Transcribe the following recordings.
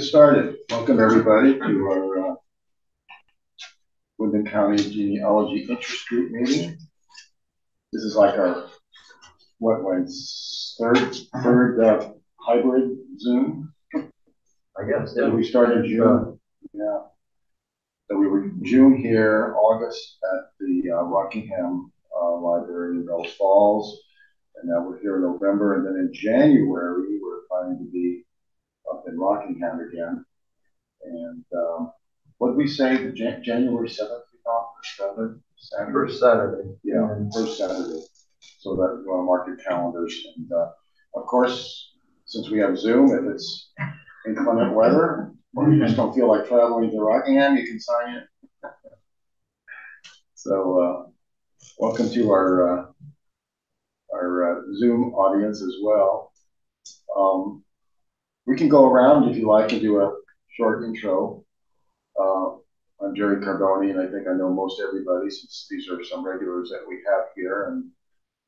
Why don't we get started? Welcome everybody to our uh, Windham County Genealogy Interest Group meeting. This is like our, what, was third, third uh, hybrid Zoom? I guess, So yeah. we started June, yeah. So we were June here, August at the uh, Rockingham uh, Library in Bellows Falls. And now we're here in November, and then in January, we're planning to be up in Rockingham again. And um, what we say, the Jan- January seventh, we thought, or seventh? Saturday? First Saturday. Yeah, first Saturday. So that you want to mark your calendars. And uh, of course, since we have Zoom, if it's inclement weather, or you just don't feel like traveling to Rockingham, you can sign in. So, uh, welcome to our, uh, our uh, Zoom audience as well. Um, we can go around if you like and do a short intro. Uh, I'm Jerry Carboni, and I think I know most everybody since these are some regulars that we have here. And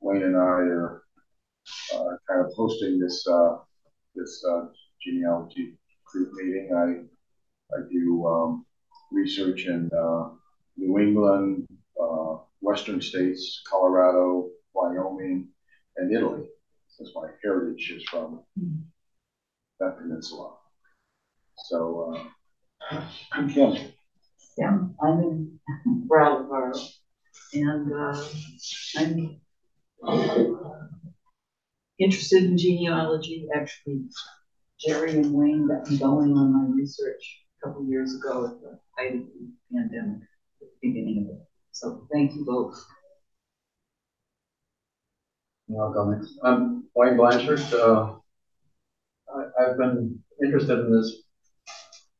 Wayne and I are uh, kind of hosting this uh, this uh, genealogy group meeting. I I do um, research in uh, New England, uh, Western states, Colorado, Wyoming, and Italy, since my heritage is from that peninsula. So, uh, Kim, Yeah, I'm in Brattleboro and uh, I'm uh, interested in genealogy. Actually, Jerry and Wayne got me going on my research a couple years ago at the height of the pandemic, at the beginning of it. So thank you both. Welcome. I'm Wayne Blanchard. Uh, I, I've been interested in this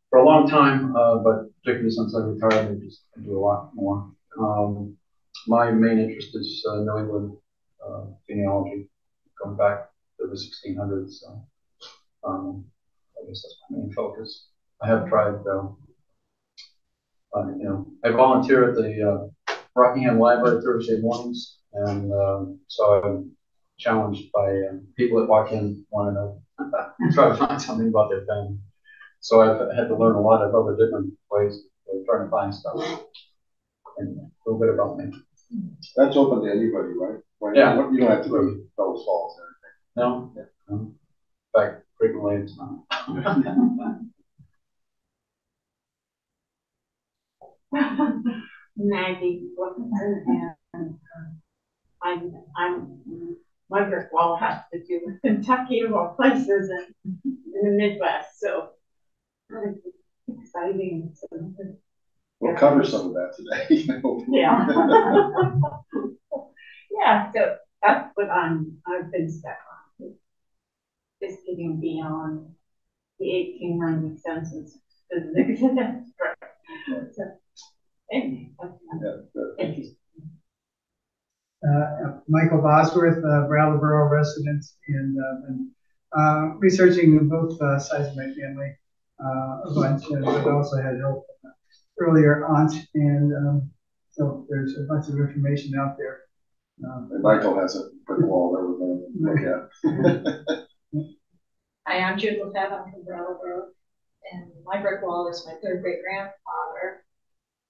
for a long time, uh, but particularly since I retired, I just do a lot more. Um, my main interest is uh, New England uh, genealogy, going back to the 1600s. So, um, I guess that's my main focus. I have tried, uh, uh, you know, I volunteer at the uh, Rockingham Library Thursday mornings, and um, so I'm challenged by uh, people that walk in want to know, try to find something about their family. So I've had to learn a lot of other different ways of trying to find stuff. And a little bit about me. that's open to anybody, right? Wayne, Yeah. You don't- have to go to Bellows Falls or No? no. In fact, frequently it's not. Maggie Wilkinson, um, I'm, I'm, brick wall has to do with Kentucky of all places and in the Midwest, so exciting. We'll cover some of that today. yeah. yeah, so that's what I'm, I've been stuck on. Just getting beyond the eighteen ninety census. So, anyway, that's Yeah. Thank you. Uh, Michael Bosworth, uh, Brattleboro resident, and uh, been uh, researching both uh, sides of my family uh, a bunch, and I've also had help from an earlier aunt, and um, so there's a bunch of information out there. Um, Michael has a brick wall that we're gonna look at. Hi, I'm Jude Lefebvre, I'm from Brattleboro, and my brick wall is my third great grandfather,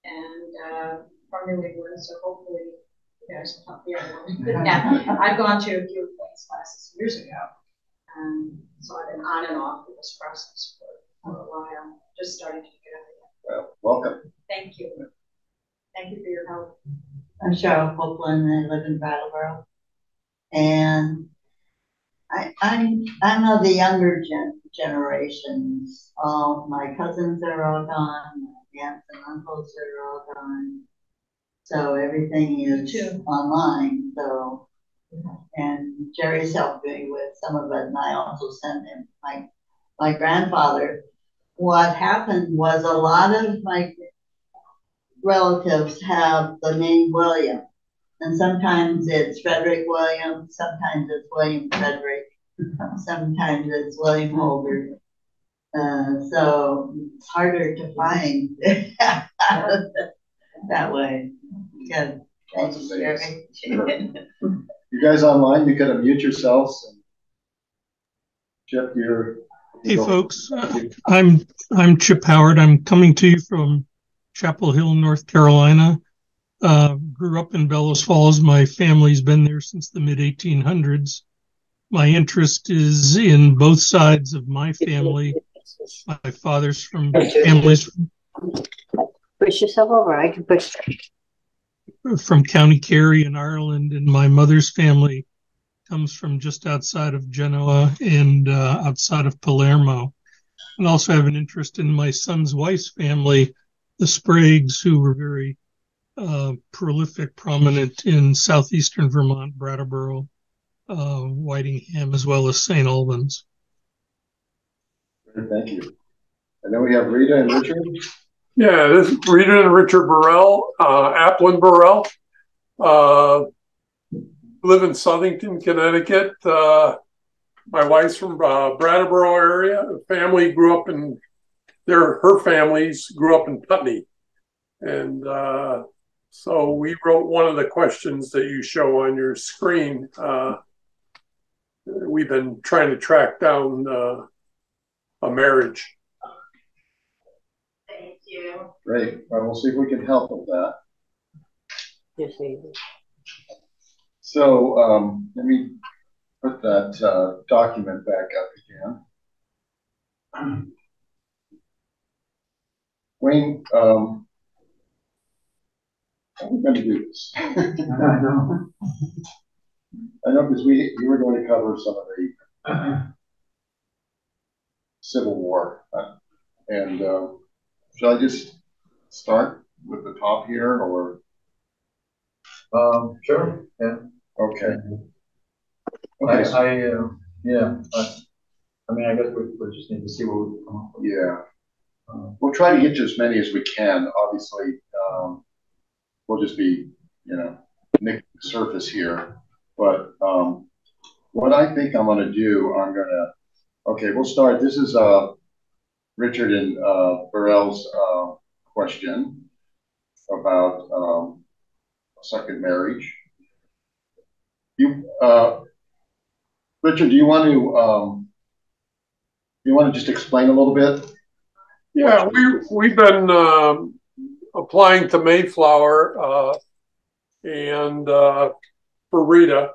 and uh, from New England, so hopefully you guys will help me out. Yeah, I've gone to a few of these classes years ago, um, so I've been on and off with this process for, for a while, just starting to get it. Well, welcome. Thank you. Thank you for your help. I'm Cheryl Copeland I live in Brattleboro. And I, I'm, I'm of the younger gen, generations. All my cousins are all gone, my aunts and uncles are all gone. So everything is too. online, so. And Jerry's helped me with some of it and I also sent him my, my grandfather. What happened was a lot of my relatives have the name William. And sometimes it's Frederick William, sometimes it's William Frederick, sometimes it's William Holder. Uh, so it's harder to find that way. Good. Lots Thanks, of names. Jerry. You guys online, you could unmute yourselves and Chip, you're Hey, folks. Uh, I'm I'm Chip Howard. I'm coming to you from Chapel Hill, North Carolina. Uh, grew up in Bellows Falls. My family's been there since the mid 1800s. My interest is in both sides of my family. My father's from families Push yourself over. I can push. From County Kerry in Ireland, and my mother's family comes from just outside of Genoa and uh, outside of Palermo. And also have an interest in my son's wife's family, the Spragues, who were very uh, prolific, prominent in southeastern Vermont, Brattleboro, uh, Whitingham, as well as St. Albans. Thank you. And then we have Rita and Richard. Yeah, this is Rita and Richard Burrell, uh, Aplin Burrell. Uh, live in Southington, Connecticut. Uh, my wife's from uh, Brattleboro area. Family grew up in their her families grew up in Putney, and uh, so we wrote one of the questions that you show on your screen. Uh, we've been trying to track down uh, a marriage. Thank you. Great. Well, we'll see if we can help with that. Yes, Amy. So um, let me put that uh, document back up again. Wayne, um, how are we going to do this? I know. I know because we you were going to cover some of the Civil War, uh, and uh, should I just start with the top here, or Um, sure, yeah. okay? I, Okay, so- I, uh, yeah, I, I mean, I guess we, we just need to see what we come up with. yeah, Uh, we'll try to get to as many as we can. Obviously, um, we'll just be, you know, nicking the surface here. But um, what I think I'm going to do, I'm going to, okay, we'll start. This is uh, Richard and uh, Burrell's uh, question about um, second marriage. You, uh, Richard, do you want to, um, you want to just explain a little bit? Yeah, we we've been um, applying to Mayflower uh, and uh, for Rita,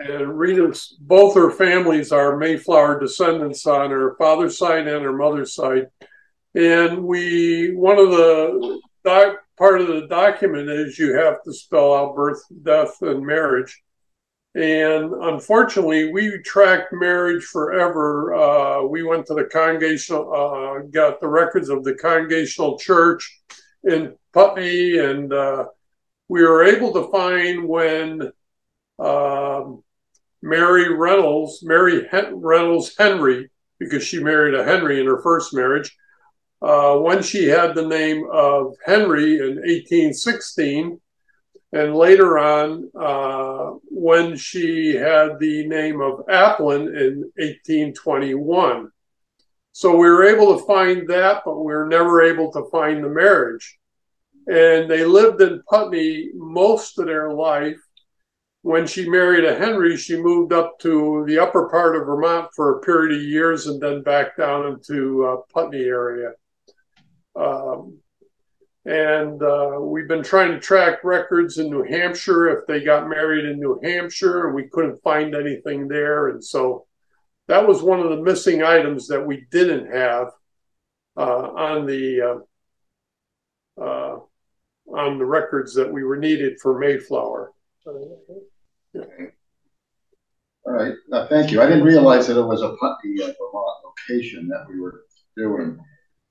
and Rita's both her families are Mayflower descendants on her father's side and her mother's side, and we one of the doc, part of the document is you have to spell out birth, death, and marriage. And unfortunately, we tracked marriage forever. Uh, we went to the congregational, uh, got the records of the congregational church in Putney, and uh, we were able to find when um, Mary Reynolds, Mary Hen- Reynolds Henry, because she married a Henry in her first marriage, uh, when she had the name of Henry in 1816 and later on uh, when she had the name of Aplin in 1821. So we were able to find that, but we were never able to find the marriage. And they lived in Putney most of their life. When she married a Henry, she moved up to the upper part of Vermont for a period of years and then back down into uh, Putney area. Um, and uh, we've been trying to track records in New Hampshire if they got married in New Hampshire, we couldn't find anything there. And so that was one of the missing items that we didn't have uh, on the uh, uh on the records that we were needed for Mayflower. All right, uh, thank you. I didn't realize that it was a Putney, uh, Vermont location that we were doing.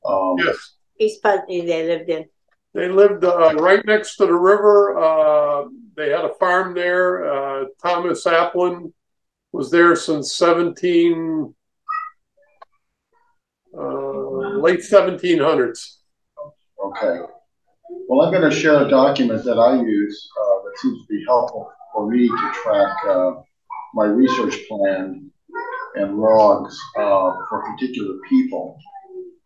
Um, Yes, East Putney they lived in. they lived uh, right next to the river. Uh, they had a farm there. Uh, Thomas Aplin was there since 17, uh, late 1700s. Okay. Well, I'm going to share a document that I use uh, that seems to be helpful for me to track uh, my research plan and logs uh, for particular people.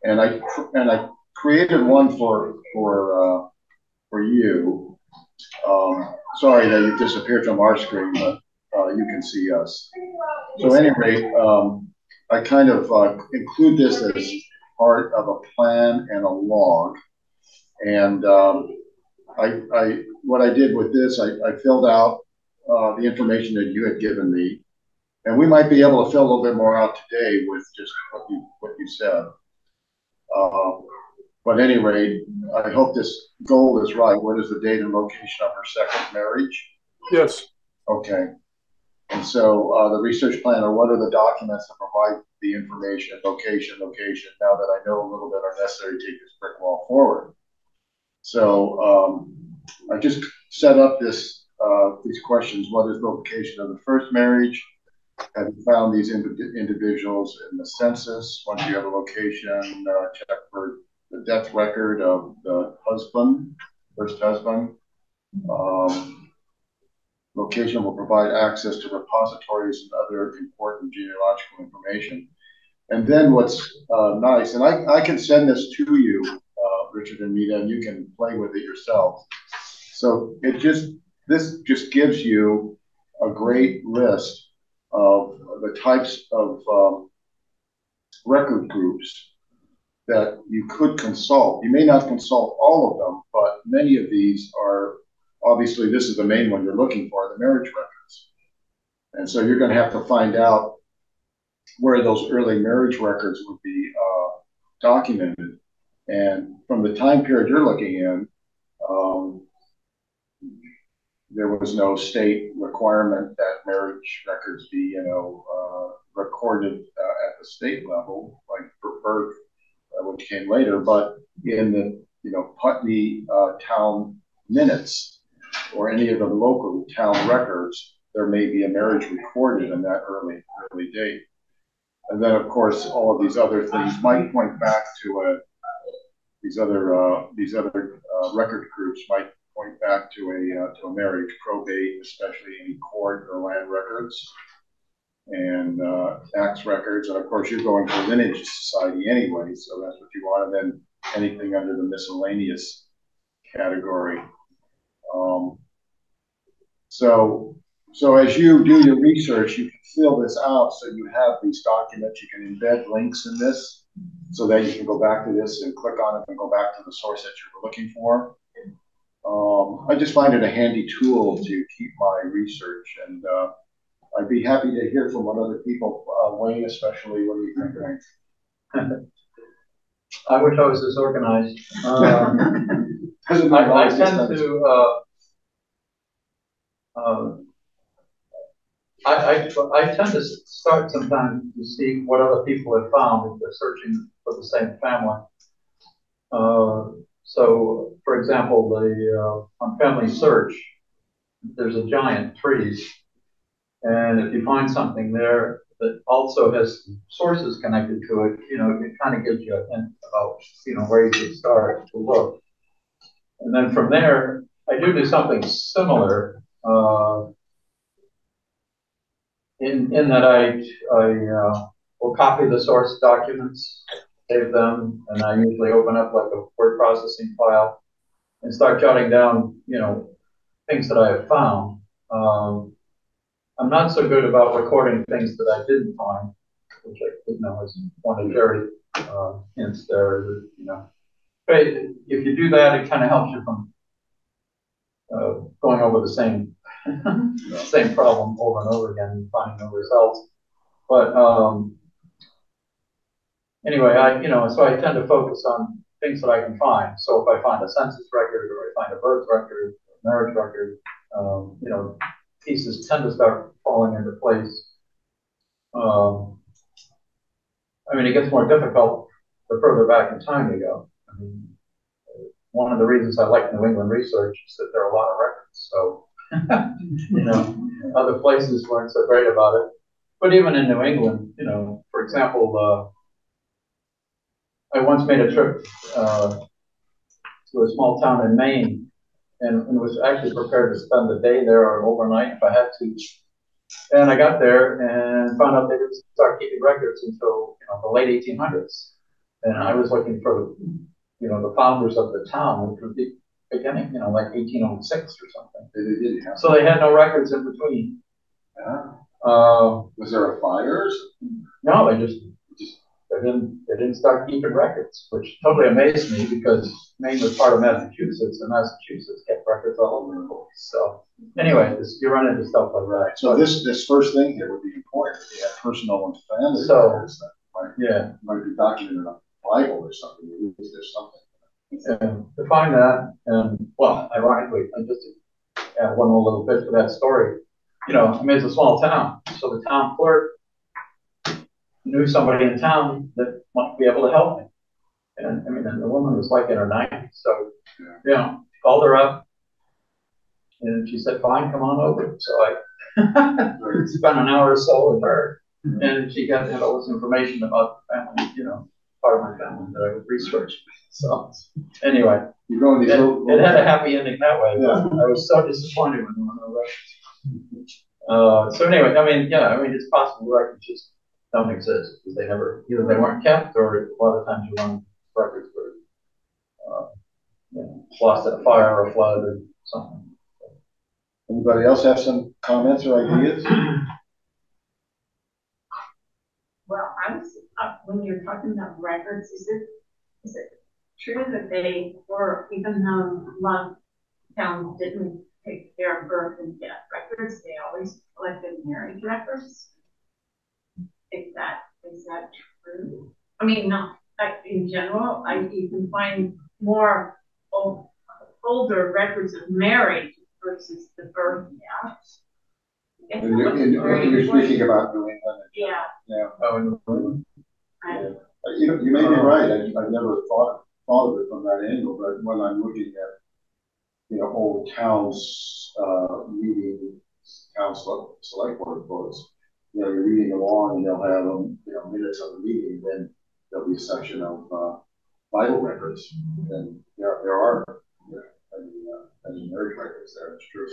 And I and I created one for for uh, for you. Um, sorry that you disappeared from our screen, but uh, you can see us. So, at any rate, um, I kind of uh, include this as part of a plan and a log. And um, I, I, what I did with this, I, I filled out uh, the information that you had given me, and we might be able to fill a little bit more out today with just what you what you said. Uh, but anyway, I hope this goal is right. What is the date and location of her second marriage? Yes. Okay. And so uh, the research plan, or what are the documents that provide the information, location, location, now that I know a little bit are necessary to take this brick wall forward. So um, I just set up this uh, these questions. What is the location of the first marriage? Have you found these ind individuals in the census? Once you have a location, uh, check for the death record of the husband, first husband. Um, location will provide access to repositories and other important genealogical information. And then what's uh, nice, and I, I can send this to you, uh, Richard and Rita, and you can play with it yourself. So it just, this just gives you a great list of the types of um, record groups that you could consult. You may not consult all of them, but many of these are obviously this is the main one you're looking for, the marriage records. And so you're going to have to find out where those early marriage records would be uh, documented. And from the time period you're looking in, um, there was no state requirement that marriage records be, you know, uh, recorded uh, at the state level, like for birth, uh, which came later. But in the, you know, Putney uh, town minutes or any of the local town records, there may be a marriage recorded in that early early date. And then, of course, all of these other things might point back to a these other uh, these other uh, record groups might point back to a uh, to a marriage, probate, especially any court or land records, and uh, tax records, and of course you're going for lineage society anyway, so that's what you want. And then anything under the miscellaneous category. Um, so so as you do your research, you can fill this out so you have these documents. You can embed links in this so that you can go back to this and click on it and go back to the source that you were looking for. Um, I just find it a handy tool to keep my research, and uh, I'd be happy to hear from what other people, uh, Wayne, especially, what do you think? I wish I was this organized. Um, I, I, tend to uh, uh, I, I, I tend to start sometimes to see what other people have found if they're searching for the same family. Uh, so, for example, the uh, on Family Search, there's a giant trees, and if you find something there that also has sources connected to it, you know, it kind of gives you a hint about you know where you should start to look. And then from there, I do do something similar. Uh, in, in that I, I uh, will copy the source documents, save them, and I usually open up like a word processing file and start jotting down, you know, things that I have found. Um, I'm not so good about recording things that I didn't find, which I, you know, is one of Jerry's uh, hints there, you know. But if you do that, it kind of helps you from uh, going over the same same problem over and over again and finding no results. But um, anyway, I you know so I tend to focus on things that I can find. So if I find a census record or I find a birth record, a marriage record, um, you know, pieces tend to start falling into place. Um, I mean, it gets more difficult the further back in time you go. I mean, one of the reasons I like New England research is that there are a lot of records. So you know, other places weren't so great about it. But even in New England, you know, for example, uh, I once made a trip uh, to a small town in Maine and, and, was actually prepared to spend the day there or overnight if I had to. And I got there and found out they didn't start keeping records until you know the late 1800s. And I was looking for you know the founders of the town, which would be beginning, you know, like 1806 or something. They did, yeah. So they had no records in between. Yeah. Uh, Was there a fire no, they just, they didn't, they didn't start keeping records, which totally amazed me because Maine was part of Massachusetts and Massachusetts kept records all over the place. So anyway, this, you run into stuff like that. So this, this first thing here would be important, if you have personal and family So- records that might, Yeah, might be documented in a Bible or something, there's something. and to find that, and well, ironically, I just add one more little bit to that story. You know, I mean, it's a small town, so the town clerk knew somebody in town that might be able to help me. And I mean, and the woman was like in her nineties, so, you know, called her up. And she said, fine, come on over. So I spent an hour or so with her. And she got all this information about the family, you know, part of my family that I would research. So anyway, You go in these it, little. it had a happy ending that way. Yeah. I was so disappointed when were no records. Uh, so anyway, I mean, yeah, I mean, it's possible records just don't exist because they never, either they weren't kept or a lot of times you run records were, uh, you know, lost in a fire or a flood or something. Anybody else have some comments or ideas? Well, I was, uh, when you're talking about records, is it, is it true that they were, even though a lot towns didn't take care of birth and death records, they always collected marriage records? Is that, is that true? I mean, not, like, in general, I, you can find more old, older records of marriage versus the birth death. It's And you're, and you're speaking about New England. Yeah, Oh, and I, Uh, You you may be right, I, I've never thought, thought of it from that angle, but when I'm looking at, you know, old towns, uh, meeting, town select, select board votes, you know, you're reading along and they'll have, um, you know, minutes of the meeting, then there'll be a section of, uh, Bible records, and there, there are, yeah, I mean, uh, marriage records there, it's true.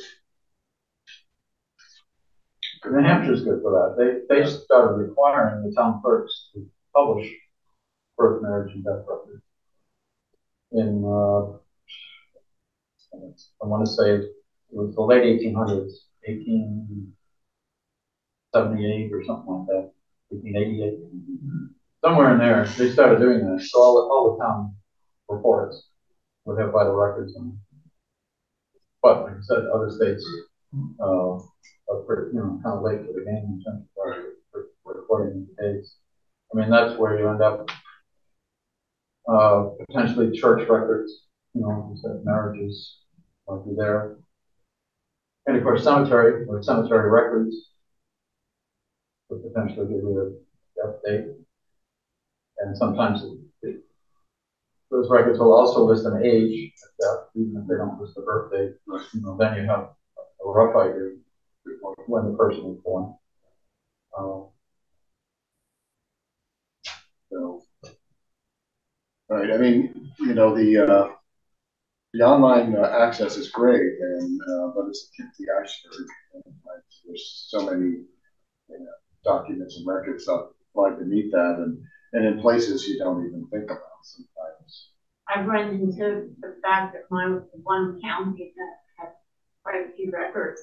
New Hampshire's good for that. They, they started requiring the town clerks to publish birth, marriage, and death records. In, uh, I want to say it was the late eighteen hundreds, eighteen seventy-eight or something like that, eighteen eighty-eight. Somewhere in there, they started doing that. So all, the all the town reports would have vital records them. But like I said, other states, uh, are pretty, you know, kind of late to the game in terms of recording the dates. I mean, that's where you end up, uh, potentially church records, you know, said marriages might be there. And of course, cemetery, or cemetery records would potentially give you a death date. And sometimes it- it- those records will also list an age death, even if they don't list the birth date. You know, then you have a rough idea when the person was born. Uh, So. Right, I mean, you know, the, uh, the online uh, access is great and, uh, but it's a tip of the iceberg. And, like, There's so many, you know, documents and records up like beneath that and, and in places you don't even think about sometimes. I've run into the fact that my one county that had quite a few records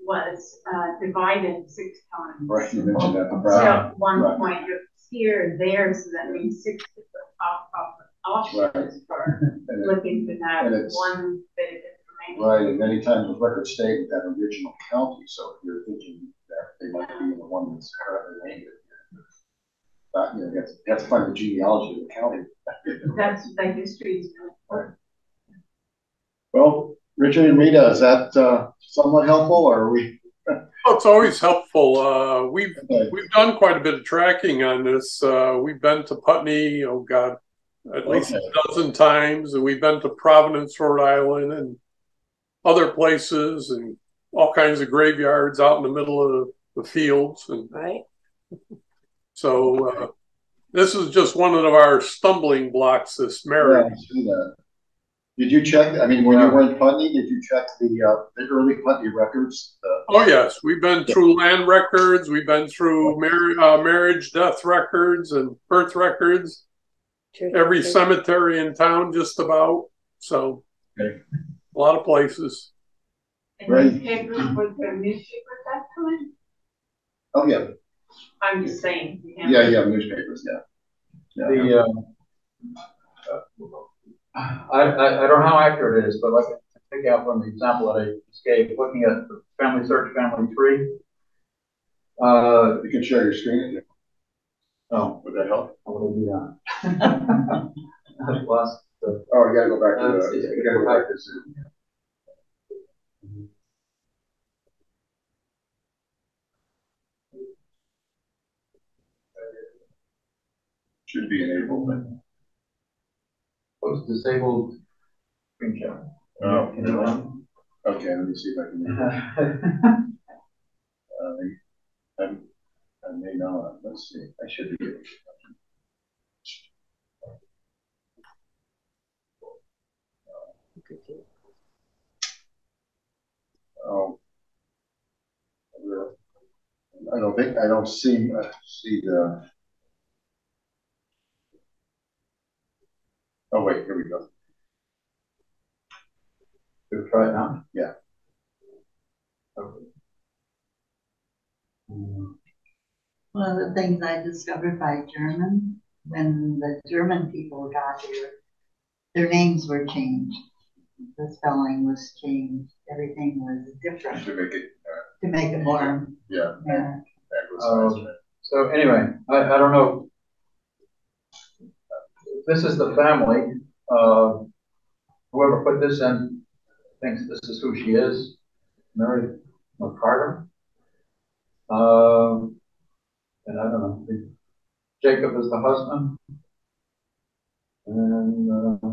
was uh, divided six times. Right, you mentioned that, So at one right. point it was here, there, so that means six different off, off, offshoots for and it- looking for that one bit of information. right, and many times those records stay with that original county, so if you're thinking that they might be in the one that's currently named. it. But, you know, you have to, you have to find the genealogy of the county. That's the history. is really. Well, Richard and Rita, is that uh, somewhat helpful, or are we? Well, It's always helpful. Uh, we've okay, we've done quite a bit of tracking on this. Uh, we've been to Putney, oh God, at least a dozen times, and we've been to Providence, Rhode Island, and other places, and all kinds of graveyards out in the middle of the fields. And Right? so uh, this is just one of our stumbling blocks. This Yeah, marriage. I see that. Did you check, I mean, when you were in Putney, did you check the, uh, the early Putney records? Uh, Oh yes, we've been through land records. We've been through mar- uh, marriage, death records, and birth records. Every cemetery in town just about so Okay. a lot of places And Right. newspaper, was there a newspaper at that time? Oh, yeah, I'm just saying. yeah, yeah, newspapers, yeah. Yeah, The, uh, I, I, I don't know how accurate it is, but like, to pick out one example that I just gave, looking at the family search, family tree. Uh, you can share your screen oh, would that help? I want to do that. I lost the, Oh, you gotta go back to Let's the, see. you gotta go back to Zoom. Should be enabled, but. post disabled screen share. Oh, Can you run? Okay, let me see if I can. Uh, I'm, I may not, let's see, I should be. able to. Oh. I don't think, I don't see, uh, see the. Oh, wait, here we go. We'll try it now. Yeah. Okay. One of the things I discovered by German, when the German people got here, their names were changed. The spelling was changed, everything was different To make it, uh, to make it more, yeah. yeah. anglicized. So anyway, I, I don't know. This is the family, uh, whoever put this in thinks this is who she is, Mary McCarter. Um, and I don't know, Jacob is the husband. And, uh,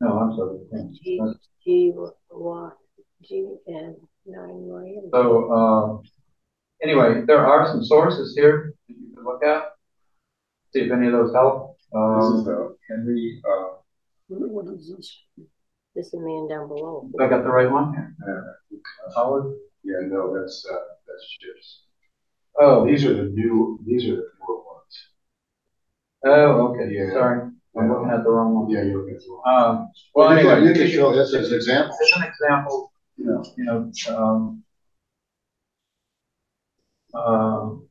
no, I'm sorry. G, G, Y, G, N, nine million. So, uh, anyway, there are some sources here that you can look at. See if any of those help. This is Um, the Henry, uh, What is this? This is the man down below. I got the right one here. uh, Howard? yeah, no, that's, uh, that's Chips. Oh, These are the new, these are the newer ones. oh, okay, Yeah. sorry. I'm looking at the wrong one. Yeah, you're looking at the wrong. Um, well, Well, you anyway. you can show this as an example. It's an example, you know, you know, um, um,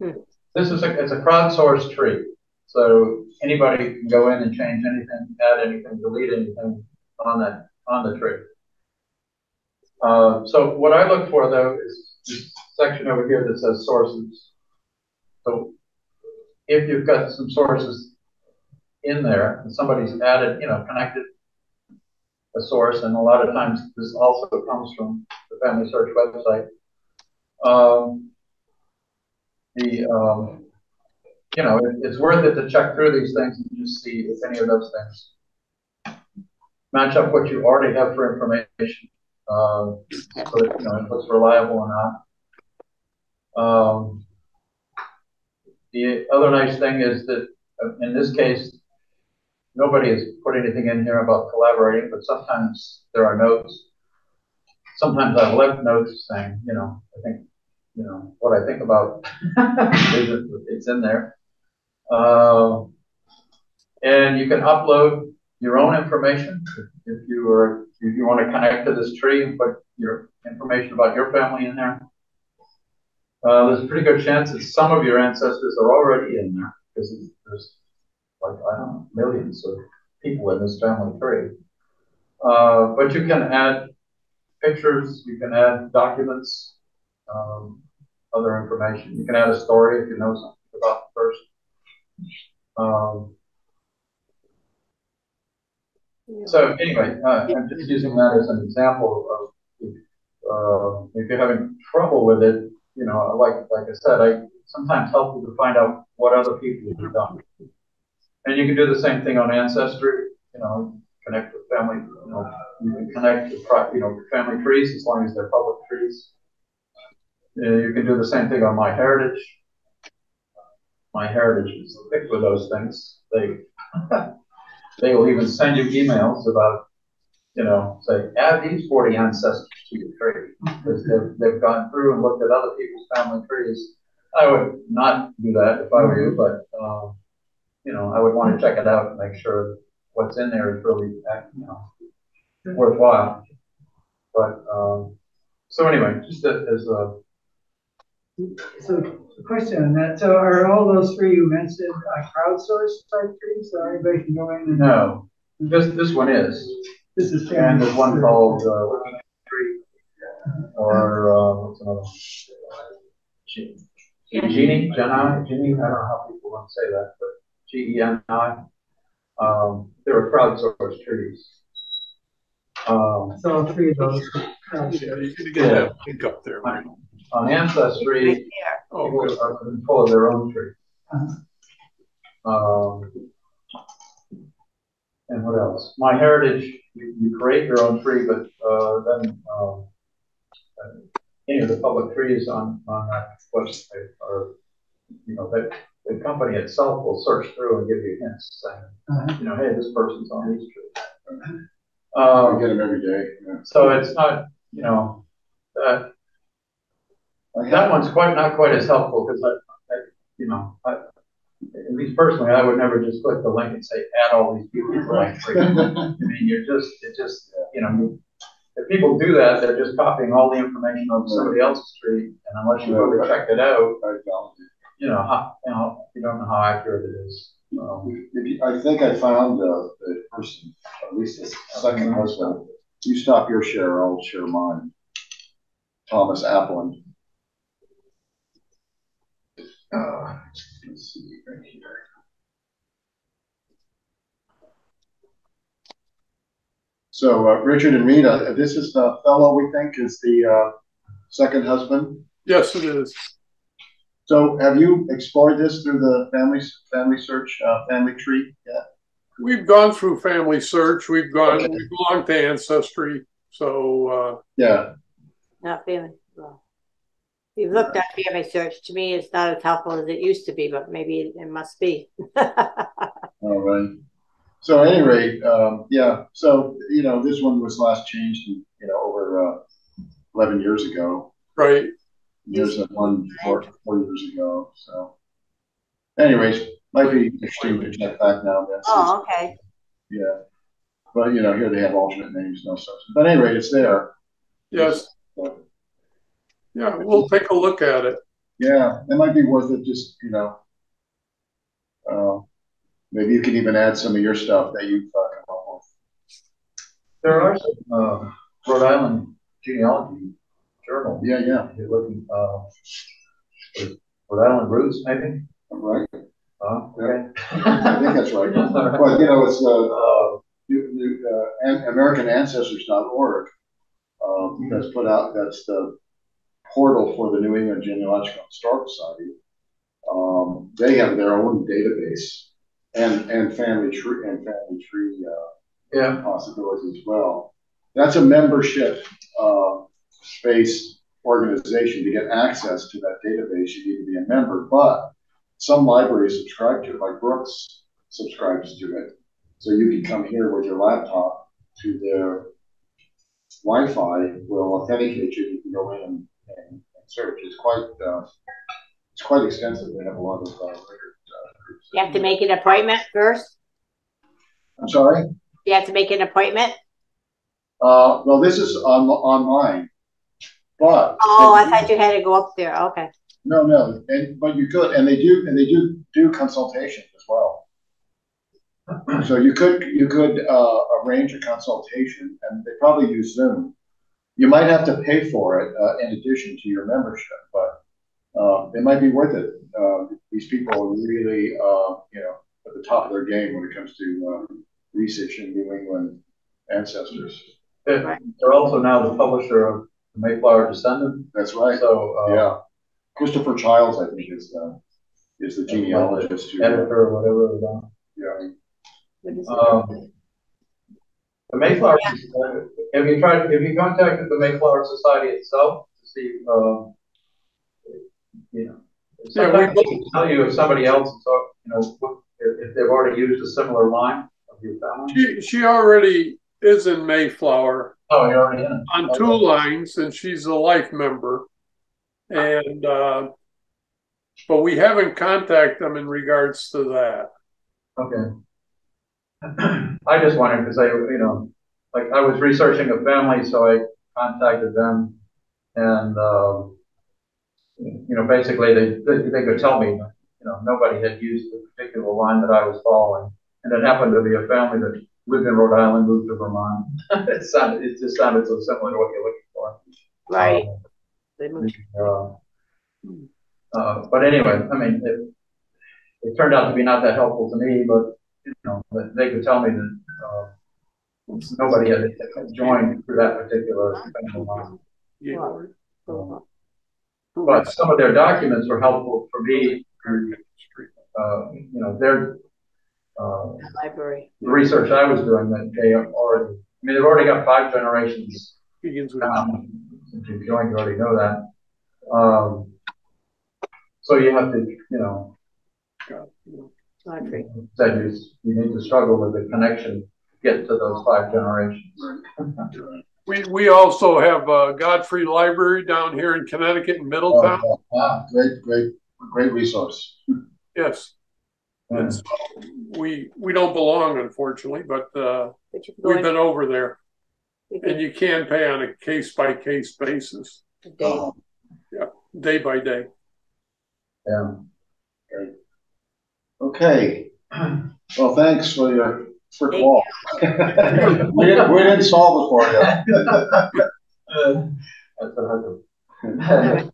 Hmm. This is a, it's a crowdsourced tree. So anybody can go in and change anything, add anything, delete anything on that, on the tree. Uh, so what I look for though is this section over here that says sources. So if you've got some sources in there and somebody's added, you know, connected a source, and a lot of times this also comes from the Family Search website. Um, the, um, you know, it, it's worth it to check through these things and just see if any of those things match up what you already have for information, um, so that, you know, looks reliable or not. Um, the other nice thing is that uh, in this case, nobody has put anything in here about collaborating, but sometimes there are notes. Sometimes I've left notes saying, you know, I think, you know, what I think about, it's in there. Uh, and you can upload your own information if you are, if you want to connect to this tree and put your information about your family in there. Uh, there's a pretty good chance that some of your ancestors are already in there because there's like, I don't know, millions of people in this family tree. Uh, but you can add pictures, you can add documents, um, other information. You can add a story if you know something about the person. Um, so anyway, uh, I'm just using that as an example of if, uh, if you're having trouble with it, you know, like like I said, I sometimes helpful to find out what other people have done. And you can do the same thing on Ancestry, you know, connect with family, you know, you can connect to, you know, family trees as long as they're public trees. Uh, you can do the same thing on MyHeritage. MyHeritage is thick with those things. They, they will even send you emails about, you know, say, add these forty ancestors to your tree. Because they've, they've gone through and looked at other people's family trees. I would not do that if I were you, but, um, you know, I would want to check it out and make sure what's in there is really, you know, worthwhile. But, um, so anyway, just as a, So, a question on that, so are all those three you mentioned uh, crowdsourced type trees, so everybody can go in and? no, this, this one is. This is. And there's one called, uh, Looking Tree, or, uh, what's another one? Ge- Geni, Geni, I don't know how people want to say that, but G E N I. Um, they were crowdsourced trees. Um, So all three of those. Yeah, you can get that link up there. right? On Ancestry, Right. Oh, people are in control of their own tree. Uh, Um, and what else? My Heritage, you, you create your own tree, but, uh, then, um, uh, any of the public trees on, on that website are, you know, that, the company itself will search through and give you hints saying, uh, you know, hey, this person's on these trees. I Um, get them every day. yeah. so it's not, you know, that, I that one's quite, not quite as helpful, because I, I, you know, I, at least personally, I would never just click the link and say, add all these people to my tree. I mean, you're just, it just, you know, if people do that, they're just copying all the information on somebody else's tree, and unless you really checked it out, you know, how, you know, you don't know how accurate it is. Um, If you- I think I found the, the person, at least the second husband. You stop your share, I'll share mine. Thomas Aplin. Uh, let's see right here. So, uh, Richard and Rita, this is the fellow we think is the, uh, second husband. Yes, it is. So have you explored this through the family, family search, uh, family tree? Yeah. We've gone through family search. We've gone, Okay. we belong to Ancestry. So, uh, Yeah, Not family, well. You've looked at family search, to me, it's not as helpful as it used to be, but maybe it must be. all right. So at any rate, um, yeah, so, you know, this one was last changed, you know, over, uh, eleven years ago. right. There's a one four, four years ago, so. Anyways, might be interesting to check back now. That's, Oh, okay. yeah. But, you know, here they have alternate names, no such, but anyway, it's there. Yes. Yeah, we'll take a look at it. Yeah, it might be worth it, just, you know. Uh, maybe you can even add some of your stuff that you've uh, come up with. There are some, uh, Rhode Island genealogy journal. Yeah, yeah, You're looking, uh, Rhode Island roots, maybe? right. Uh, okay. I think that's right. But, you know, it's, uh, uh, you- you, uh, An- AmericanAncestors.org. Um, that's put out, that's the portal for the New England Genealogical and Historical Society. Um, they have their own database and, and family tree, and family tree, uh, Yeah, possibilities as well. That's a membership, uh, based organization. To get access to that database, you need to be a member, but some libraries subscribe to it, like Brooks subscribes to it. So you can come here with your laptop to their Wi-Fi will authenticate you. You can go in and, search. It's quite, uh, it's quite extensive. They have a lot of, uh, record, uh, groups. You have to make an appointment first? I'm sorry? You have to make an appointment? Uh, well, this is on, online, but. Oh, I thought you had to go up there, okay. No, no, and, but you could, and they do, and they do do consultations as well. So you could, you could, uh, arrange a consultation, and they probably use Zoom. You might have to pay for it, uh, in addition to your membership, but, uh, it might be worth it. Uh, these people are really, uh, you know, at the top of their game when it comes to, uh, researching New England ancestors. they're they're also now the publisher of the Mayflower Descendant, That's right, so, uh, yeah. Christopher Childs, I think, is, uh, is the genealogist who, editor or whatever. yeah. What is it? Um, The Mayflower, have you tried, have you contacted the Mayflower Society itself to see, um, you know? Yeah, we- Sometimes they can tell you if somebody else is, uh, you know, if, if they've already used a similar line of your family. She, she already is in Mayflower Oh, you're already in. on two lines and she's a life member. And, uh, but we haven't contacted them in regards to that. Okay. I just wondered, because I, you know, like, I was researching a family, so I contacted them. and, um, you know, basically they, they, they could tell me, you know, nobody had used the particular line that I was following. And it happened to be a family that lived in Rhode Island, moved to Vermont. it sounded, it just sounded so similar to what you're looking for. Right. Um, They moved- uh, uh, but anyway, I mean, it, it turned out to be not that helpful to me, but, you know, that they could tell me that, uh, nobody had joined for that particular family line. Yeah. Well, But some of their documents were helpful for me, uh, you know, their, uh, Library. the research I was doing that they already, I mean, they've already got five generations Begins with Um, Since you've joined, you already know that. Um, so you have to, you know, Library. said you, you need to struggle with the connection, to get to those five generations. We, we also have uh, Godfrey Library down here in Connecticut in Middletown. Oh, Wow, great, great, great resource. Yes. Yeah. And so we, we don't belong unfortunately, but, uh, But you can go we've been over there and you can pay on a case by case basis, day. Um, day by day. Yeah. Okay, well, thanks for your quick Thank walk. We didn't, we didn't solve it for you. That's what I do.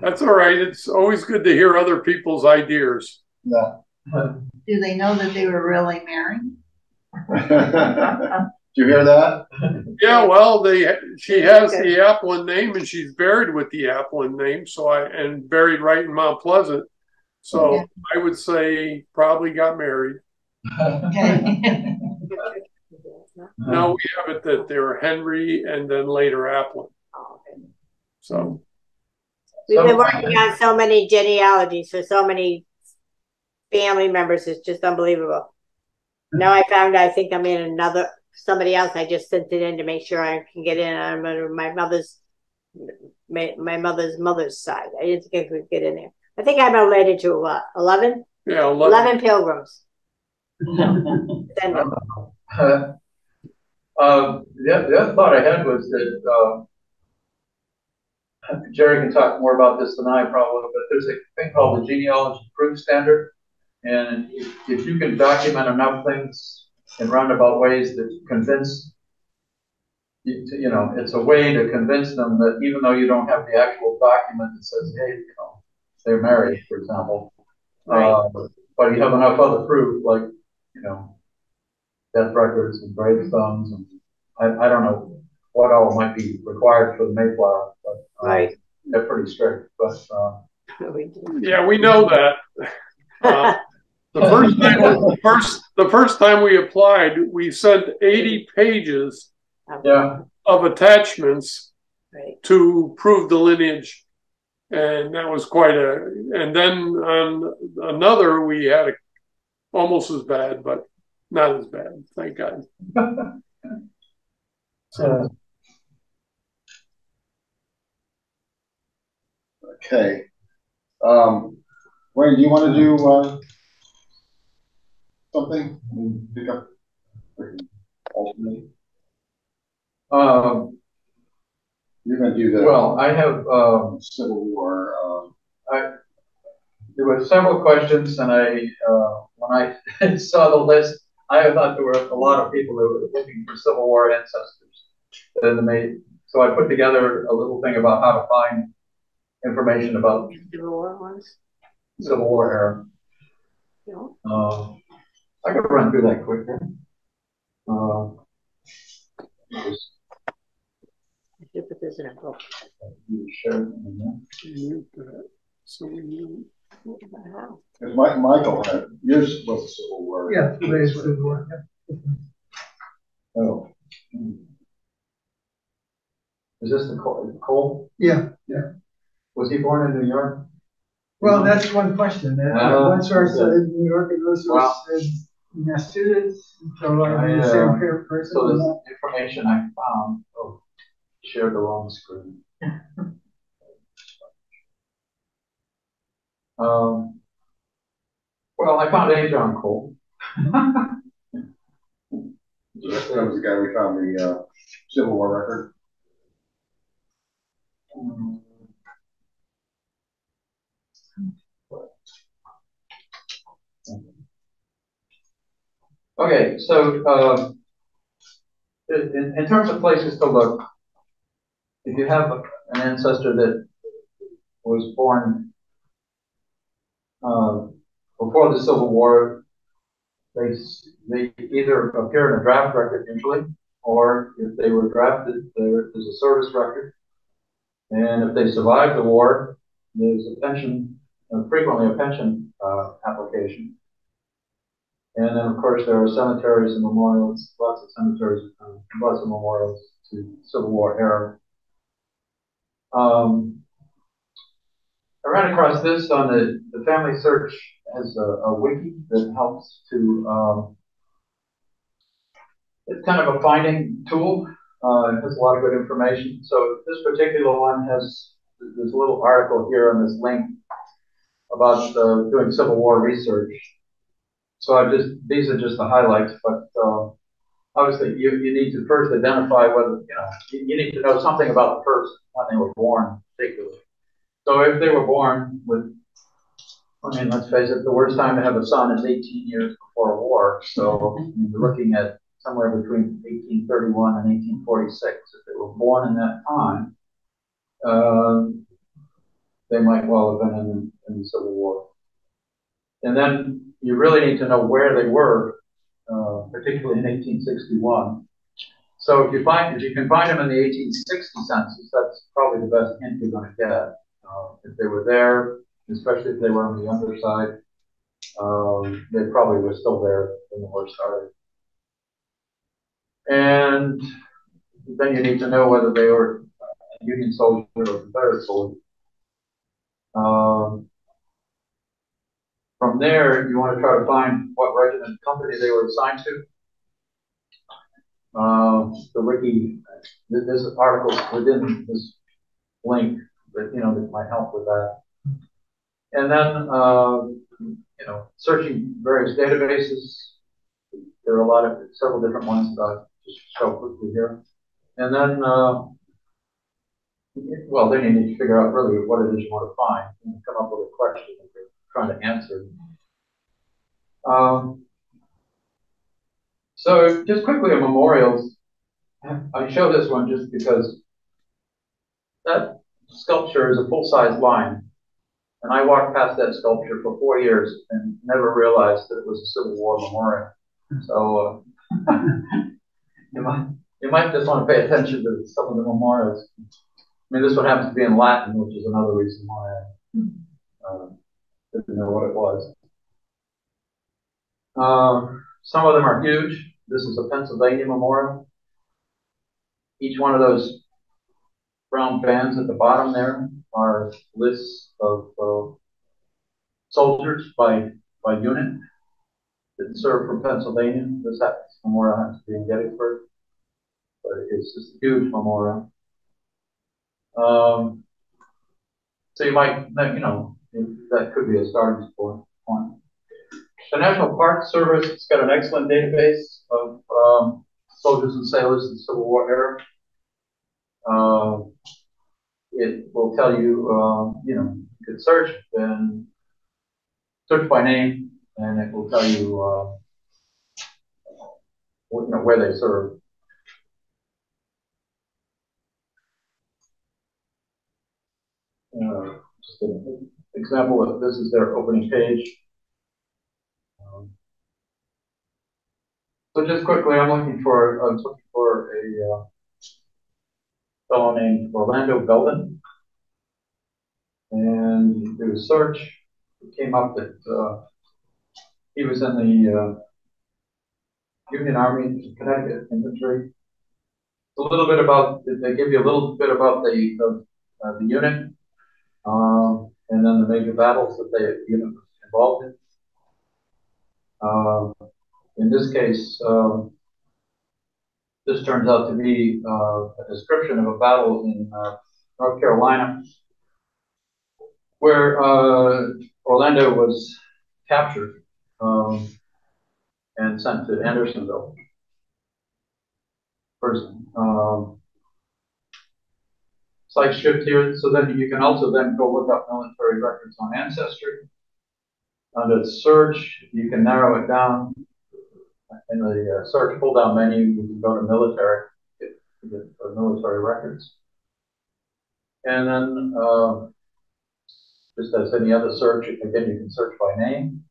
That's all right. It's always good to hear other people's ideas. Yeah. Do they know that they were really married? Do you hear that? Yeah, well, they, she has the Aplin name and she's buried with the Aplin name, so I, and buried right in Mount Pleasant. So Yeah. I would say probably got married. Now we have it that they were Henry and then later Aplin. Oh. So, We've been working on so many genealogies for so many family members. It's just unbelievable. Now I found I think I'm in another somebody else. I just sent it in to make sure I can get in on my mother's my, my mother's mother's side. I didn't think I could get in there. I think I'm related to what 11? yeah, 11 11, pilgrims. Send them. Um, the, the other thought I had was that, uh, Jerry can talk more about this than I probably, but there's a thing called the genealogy proof standard. And if, if you can document enough things in roundabout ways that convince, you, you know, it's a way to convince them that even though you don't have the actual document that says, hey, you know, they're married, for example. Right. Uh, but you have enough other proof, like, you know, death records and gravestones and I, I don't know what all might be required for the Mayflower, but. uh, Right. They're pretty strict, but, uh, yeah, we know that. Uh, The first time, the first, the first time we applied, we sent 80 pages yeah, of attachments Right. to prove the lineage. And that was quite a, and then on another, we had a, almost as bad, but not as bad, thank God. uh, Okay. Um, Wayne, do you want to do, uh, something? Pick up. Alternate. um, You're gonna do the well, I have, um, Civil War, um, there were several questions and I, uh, when I saw the list, I thought there were a lot of people that were looking for Civil War ancestors. And they, so I put together a little thing about how to find information about Civil War ones. Civil War era. You know? Uh, I could run through that quickly. Uh, just I should put this in a book. you share it in there. So we knew. Wow. because Mike, Michael had, yours was a Civil War. Yeah, today's Civil War. yeah. Oh. Is this the Cole? Cole? Yeah, Was he born in New York? well, that's one question. Uh, Uh, One source okay. said New York, another source Wow. said Massachusetts. So are we I, the uh, same per- person? So or this not? information I found, shared the wrong screen. Um, well, I found A. John Cole. That was the guy we found the, uh, Civil War record. Okay, so uh, in, in terms of places to look, if you have an ancestor that was born uh, before the Civil War, they, they either appear in a draft record usually, or if they were drafted, there is a service record. And if they survived the war, there's a pension, uh, frequently a pension uh, application. And then, of course, there are cemeteries and memorials, lots of cemeteries, um, lots of memorials to Civil War era. Um, I ran across this on the, the Family Search has a, a wiki that helps to, um, it's kind of a finding tool. Uh, it has a lot of good information. So this particular one has, this little article here on this link about uh, doing Civil War research. So I just, these are just the highlights, but uh, obviously you, you need to first identify whether, you know, you, need to know something about the person when they were born, particularly. So if they were born with, I mean, let's face it, the worst time to have a son is 18 years before a war. So you're looking at somewhere between 1831 and 1846. If they were born in that time, uh, they might well have been in, in the Civil War. And then you really need to know where they were, uh, particularly in 1861. So if you find if you can find them in the 1860 census, that's probably the best hint you're going to get. Uh, if they were there, especially if they were on the underside, um, they probably were still there when the war started. And then you need to know whether they were a Union soldier or a Confederate soldier. Um, from there, you want to try to find what regiment company they were assigned to. Uh, the wiki, there's articles within this link that you know that might help with that. And then uh, you know, searching various databases. There are a lot of several different ones that I'll just show quickly here. And then, uh, well, then you need to figure out really what it is you want to find and come up with a question trying to answer. Um, so just quickly on memorials, I show this one just because that sculpture is a full-size line. And I walked past that sculpture for four years and never realized that it was a Civil War memorial. So uh, you might you might just want to pay attention to some of the memorials. I mean, this one happens to be in Latin, which is another reason why I uh, didn't know what it was. Um, some of them are huge. This is a Pennsylvania memorial. Each one of those brown bands at the bottom there are lists of uh, soldiers by by unit that served from Pennsylvania. This memorial happens to be in Gettysburg, but it's just a huge memorial. Um, so you might, you know, that could be a starting point. The National Park Service has got an excellent database of um, soldiers and sailors in the Civil War era. Uh, it will tell you, uh, you know, you could search and search by name, and it will tell you, uh, you know, where they served. Uh, example of this is their opening page. Um, so just quickly, I'm looking for I was looking for a uh, fellow named Orlando Belden, and do a search, it came up that uh, he was in the uh, Union Army Connecticut Infantry. A little bit about they give you a little bit about the the, uh, the unit. Um, and then the major battles that they you know involved in. Uh, in this case, um, this turns out to be uh, a description of a battle in uh, North Carolina where uh, Orlando was captured um, and sent to Andersonville prison. Um, site shift here, so then you can also then go look up military records on Ancestry. Under search, you can narrow it down. In the uh, search pull-down menu, you can go to military, get, get military records. And then, uh, just as any other search, again, you can search by name.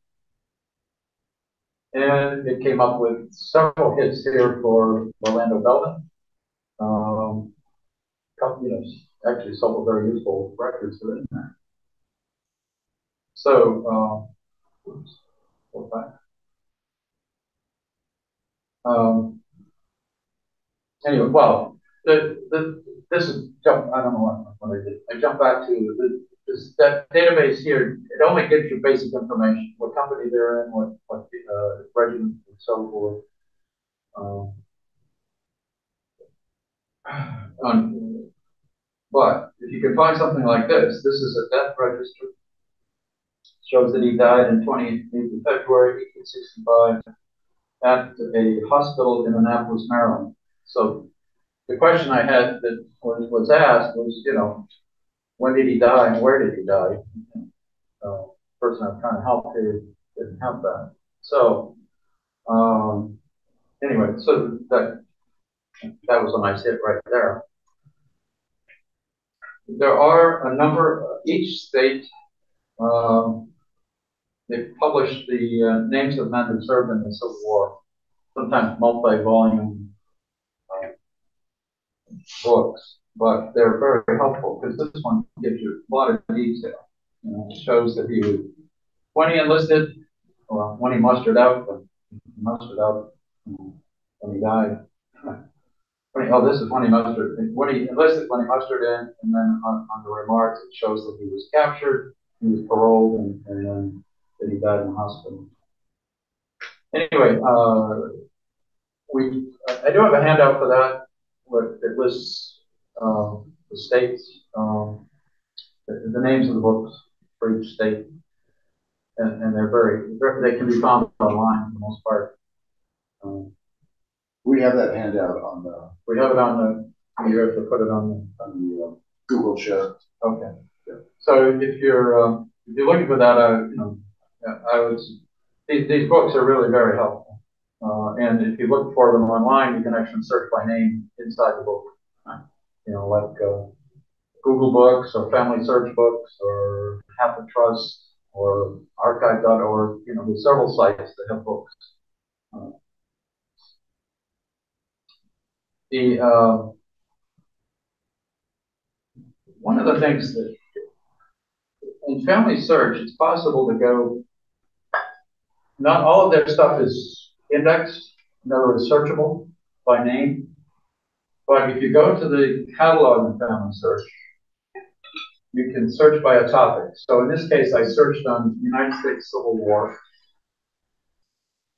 And it came up with several hits here for Orlando Belden. Um, you know, actually several very useful records are in there. So, um, oops. Um, anyway, well, the, the, this is jump. I don't know what, what I did. I jump back to the, this that database here. It only gives you basic information: what company they're in, what what uh, regiment, and so forth. Um, um, but if you can find something like this, this is a death register. Shows that he died in 28th February 1865 at a hospital in Annapolis, Maryland. So the question I had that was, was asked was, you know, when did he die and where did he die? Uh, person I'm trying to help here didn't have that. So um, anyway, so that that was a nice hit right there. There are a number, each state, um, they publish the uh, names of men who served in the Civil War, sometimes multi-volume uh, books, but they're very helpful because this one gives you a lot of detail. You know, it shows that he was, when he enlisted, well, when he mustered out, mustered out when he died. Oh, this is when he when he enlisted, when he mustered in, and then on, on the remarks, it shows that he was captured, he was paroled, and, and then that he died in the hospital. Anyway, uh, we I do have a handout for that. What it lists uh, the states, um, the, the, names of the books for each state, and, and they're very they can be found online for the most part. Um, we have that handout on the. We have it on the. You have to put it on the on the uh, Google Share. Okay. Yeah. So if you're um, if you're looking for that, uh, you know, I would. These, these books are really very helpful. Uh, and if you look for them online, you can actually search by name inside the book. You know, like uh, Google Books or Family Search Books or Trust or Archive.org. You know, there's several sites that have books. Uh, the uh, one of the things that in Family Search, it's possible to go. Not all of their stuff is indexed, in other words, searchable by name. But if you go to the catalog in Family Search, you can search by a topic. So in this case, I searched on United States Civil War.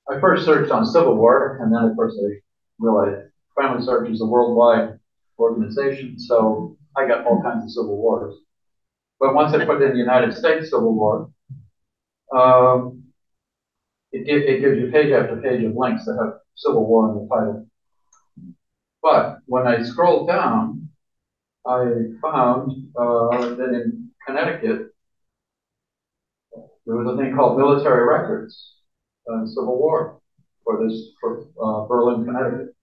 I first searched on Civil War, and then of course I realized Family Search is a worldwide organization, so I got all kinds of civil wars. But once I put in the United States Civil War, um, it, it gives you page after page of links that have Civil War in the title. But when I scrolled down, I found uh, that in Connecticut, there was a thing called military records uh, Civil War for this for uh, Berlin, Connecticut.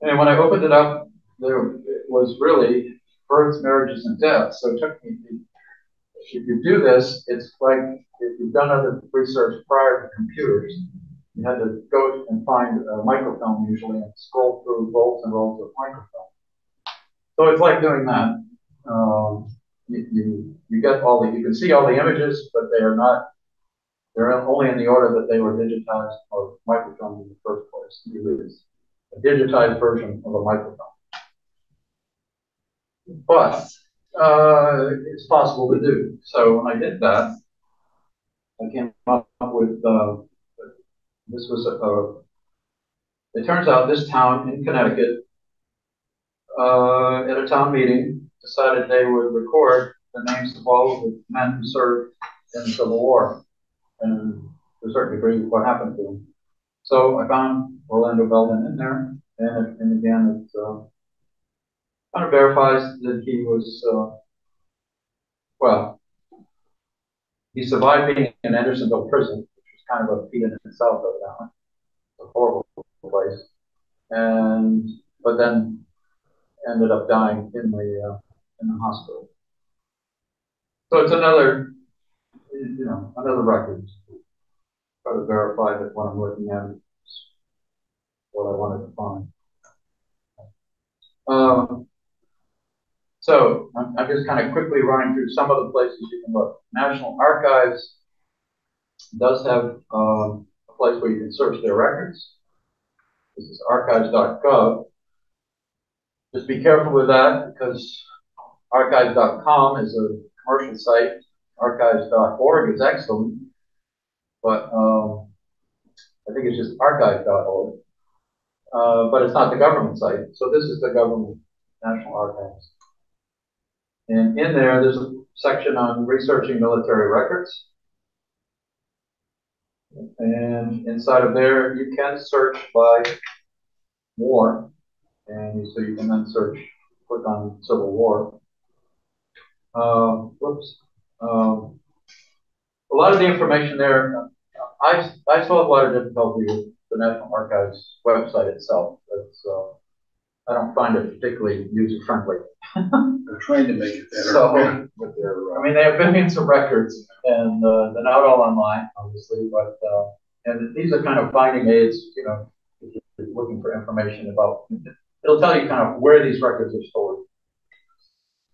And when I opened it up, there it was really births, marriages, and deaths. So it took me. If you do this, it's like if you've done other research prior to computers, you had to go and find a microfilm usually and scroll through rolls and rolls of microfilm. So it's like doing that. Um, you, you, you get all the you can see all the images, but they are not. They're only in the order that they were digitized or microfilmed in the first place. A digitized version of a microphone. But uh, it's possible to do. So when I did that, I came up with uh, this was a, a, It turns out this town in Connecticut, uh, at a town meeting, decided they would record the names of all of the men who served in the Civil War, and to a certain degree, what happened to them. So I found Orlando Belden in there, and, and again, it uh, kind of verifies that he was, uh, well, he survived being in Andersonville prison, which was kind of a feat in itself, evidently. A horrible place. And, but then ended up dying in the, uh, in the hospital. So it's another, you know, another record. Try to verify that what I'm looking at what I wanted to find. Um, so I'm, I'm just kind of quickly running through some of the places you can look. National Archives does have um, a place where you can search their records. This is archives.gov. Just be careful with that because archives.com is a commercial site. Archives.org is excellent, but um, I think it's just archive.org. Uh, but it's not the government site. So this is the government National Archives. And in there, there's a section on researching military records. And inside of there, you can search by war. And so you can then search, click on Civil War. Uh, whoops. Um, a lot of the information there, I, I saw a lot of difficulty the National Archives website itself. It's, uh, I don't find it particularly user friendly. They're trying to make it better So- with their, I uh, mean, they have billions of records, and uh, they're not all online, obviously, but uh, and these are kind of finding aids. You know, if you're looking for information about, it'll tell you kind of where these records are stored.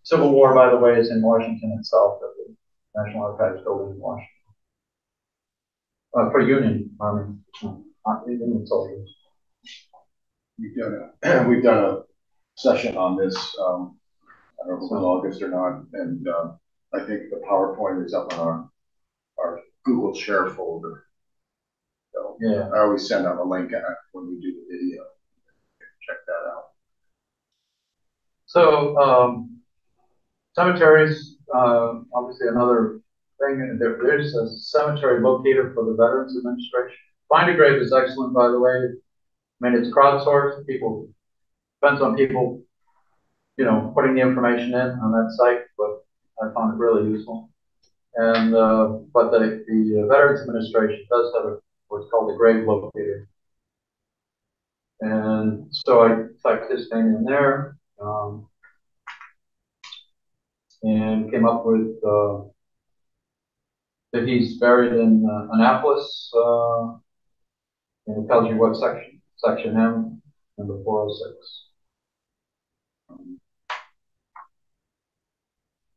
Civil War, by the way, is in Washington itself, at the National Archives building in Washington. Uh, for Union Army, Union we've done a, we've done a session on this, um, I don't know if it was August or not, and, um, I think the PowerPoint is up on our, our Google Share folder. So Yeah. I always send out a link uh, when we do the video. Check that out. So, um, cemeteries, uh, obviously another thing, there, there's a cemetery locator for the Veterans Administration. Find a Grave is excellent, by the way. I mean, it's crowdsourced, people, depends on people, you know, putting the information in on that site, but I found it really useful. And, uh, but the, the Veterans Administration does have a, what's called a grave locator. And so I typed his name in there. Um, and came up with uh, that he's buried in uh, Annapolis, uh, and it tells you what section, section M, number 406.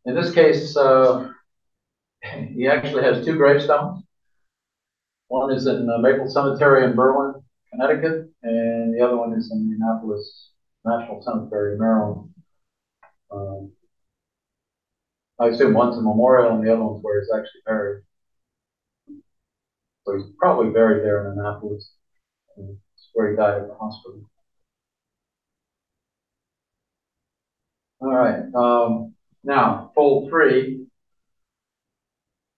In this case, uh, he actually has two gravestones. One is in uh, Maple Cemetery in Berlin, Connecticut, and the other one is in the Annapolis National Cemetery, Maryland. Um, I assume one's a memorial and the other one's where he's actually buried. So he's probably buried there in Annapolis. And It's where he died at the hospital. All right. Um, now, Fold3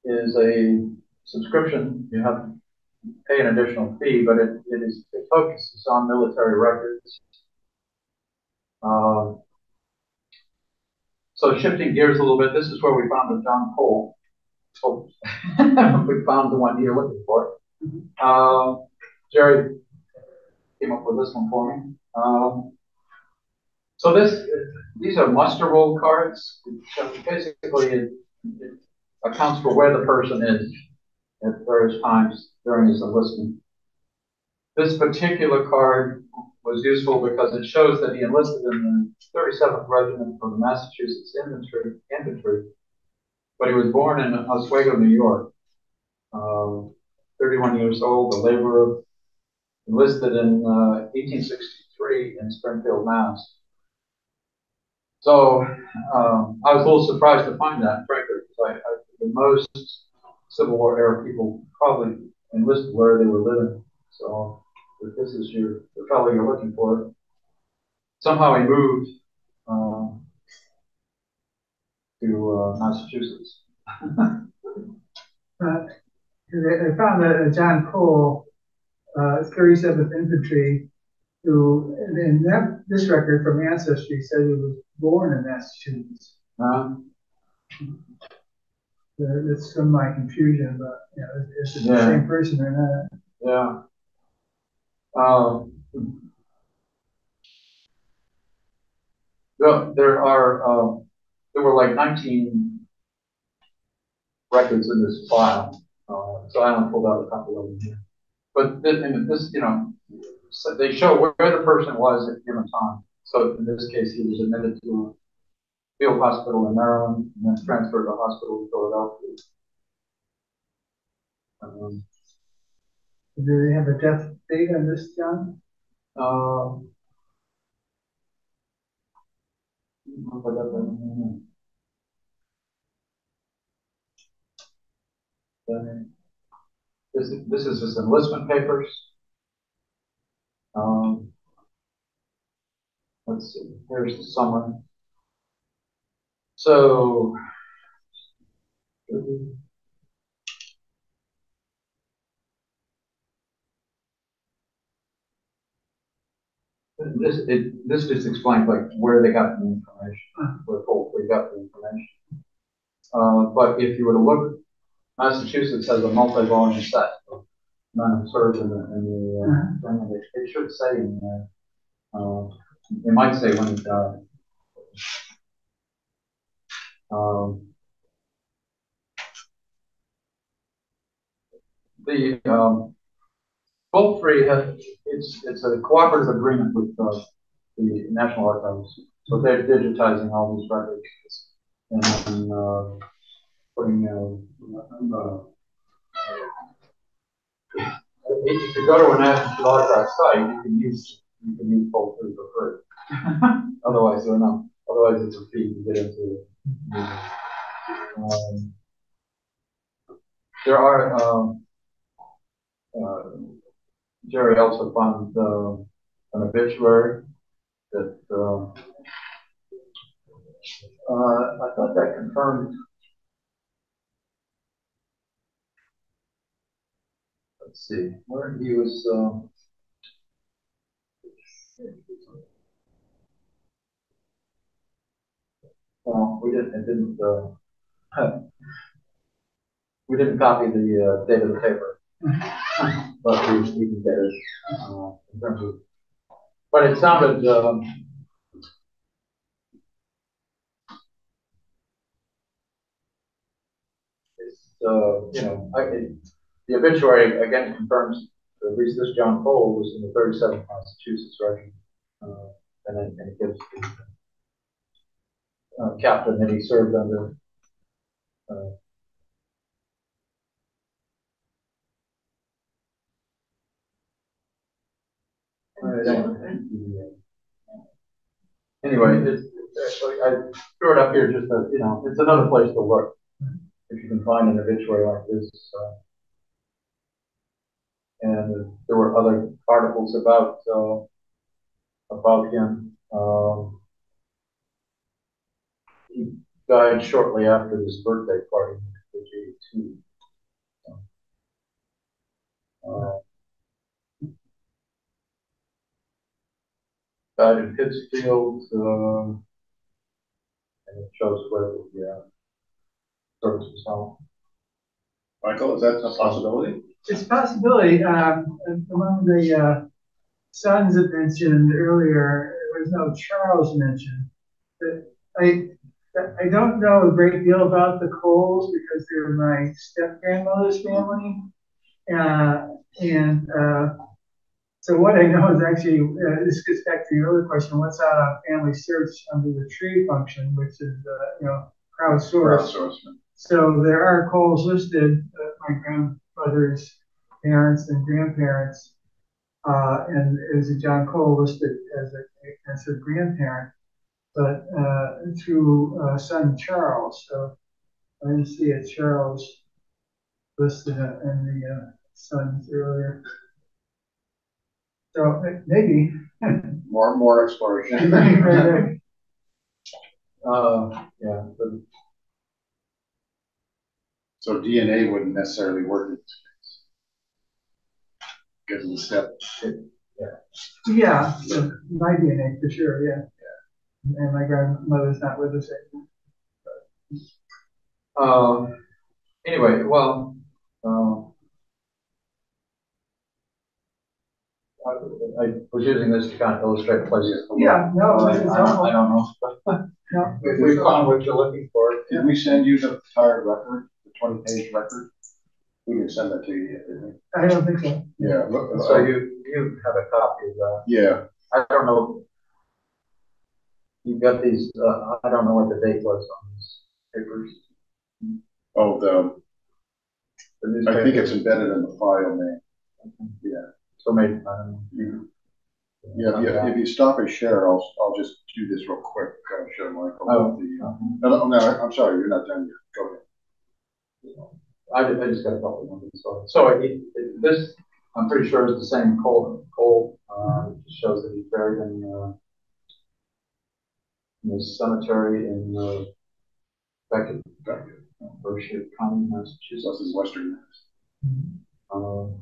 is a subscription. You have to pay an additional fee, but it, it is it focuses on military records. Um, so shifting gears a little bit, this is where we found the John Cole. Oh, we found the one you're looking for. Um, Jerry came up with this one for me. Um, so this, these are muster roll cards. Basically, it, it accounts for where the person is at various times during his enlistment. This particular card was useful because it shows that he enlisted in the 37th Regiment of the Massachusetts Infantry, Infantry but he was born in Oswego, New York. Uh, 31 years old, a laborer, enlisted in uh, 1863 in Springfield, Mass. So um, I was a little surprised to find that, frankly, because think most Civil War era people probably enlisted where they were living. So if this is your the fellow you're looking for, somehow he moved um, to uh, Massachusetts. Uh, I I found that uh, John Cole, uh, 37th Infantry, who, and in that, this record from Ancestry said he was born in Massachusetts. Uh, There- That's from my confusion, but, you know, is it the same person or not? yeah. Um, there, there are, um, there were like nineteen records in this file, uh, so I only pulled out a couple of them here. But this, this, you know, so they show where the person was at given time. So in this case, he was admitted to a field hospital in Maryland, and then transferred to a hospital in Philadelphia. Um, Do they have a death date on this, John? um, This, this is his enlistment papers. Um, let's see, here's the summary. So, This, it, this just explains like where they got the information, where Coldplay got the information. Uh, but if you were to look, Massachusetts has a multi-volume set of men who served in the, in the, uh, and it, it should say in there, uh, it might say when he died. Um, the, um, Fold3 have, it's, it's a cooperative agreement with, uh, the National Archives. So they're digitizing all these records and, and, uh, putting, uh, uh, if you go to a National Archives site, you can use, you can use Fold3 for free. Otherwise, they're not, otherwise it's a fee to get into. Um, there are, um, uh, Jerry also found uh, an obituary that uh, uh, I thought that confirmed. Let's see where he was. Uh, well, we didn't. It didn't. Uh, we didn't copy the uh, date of the paper but we, we can get it uh, in terms of. But it sounded. Um, it's uh, you know I, it, the obituary again confirms that at least this John Cole was in the 37th Massachusetts Regiment, uh, and, and it gives the uh, captain that he served under. Uh, Anyway, it's, actually, I threw it up here just to, you know, it's another place to look. If you can find an obituary like this. Uh, and there were other articles about, uh, about him. Um, he died shortly after his birthday party, age 82. So, uh, died in Pittsfield, uh, and it shows where the uh, service was held. Michael, is that a possibility? It's a possibility, um, among the, uh, sons that mentioned earlier, there was no Charles mentioned. But I, I don't know a great deal about the Coles because they're my step grandmother's family. Uh, and, uh, so what I know is actually, uh, this gets back to the earlier question, what's out on family search under the tree function, which is, uh, you know, crowdsourced. Crowdsourcement. So there are Coles listed, my grandmother's parents and grandparents. Uh, and there's a John Cole listed as a, as a grandparent, but, uh, through, uh, son Charles. So I didn't see a Charles listed in the, uh, sons earlier. So maybe. More, more exploration. Uh, yeah, but So DNA wouldn't necessarily work in this case. Because of the step. Yeah, yeah, my DNA for sure, yeah. yeah. And my grandmother's not with us anymore. Um, anyway, well, um, I, I was using this to kind of illustrate places. to. Yeah, no, Uh, this is I don't. I don't know. No, If we found what you're looking for. Did we send you the entire record, the twenty page record? We didn't send that to you yet, did we? I don't think so. Yeah, look, So you, you have a copy of that. yeah, I don't know. You've got these, uh, I don't know what the date was on these papers. oh, the, The I think it's embedded in the file name. Yeah. So maybe, I don't know. You- Yeah, yeah, if you stop and share, I'll, I'll just do this real quick, kind of show Michael Oh. the, uh, no, no, no, I'm sorry, you're not done yet, go ahead. I, I just got a couple of numbers, so, so it, it, this, I'm pretty sure is the same Cole, Cole, uh, it just shows that he's buried in, uh, in the cemetery in, uh, Becket, Becket, Berkshire County, this Massachusetts. is Western Mass. Um,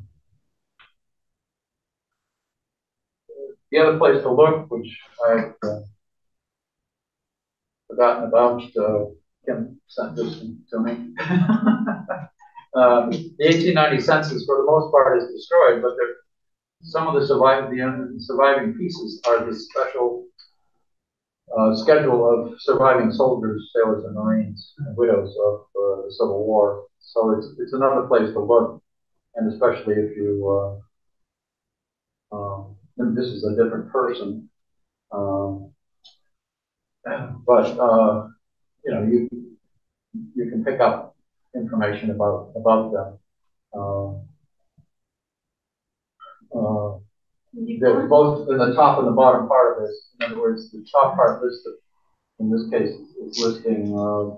The other place to look, which I've uh, forgotten about, uh, Kim sent this to me. The eighteen ninety census, for the most part, is destroyed, but there, some of the surviving, the surviving pieces are the special uh, schedule of surviving soldiers, sailors, and marines, and widows of uh, the Civil War. So it's, it's another place to look, and especially if you, uh, um, this is a different person. Um, but, uh, you know, you, you can pick up information about, about them. Um, uh, they're both in the top and the bottom part of this. In other words, the top part lists, in this case, is listing, uh,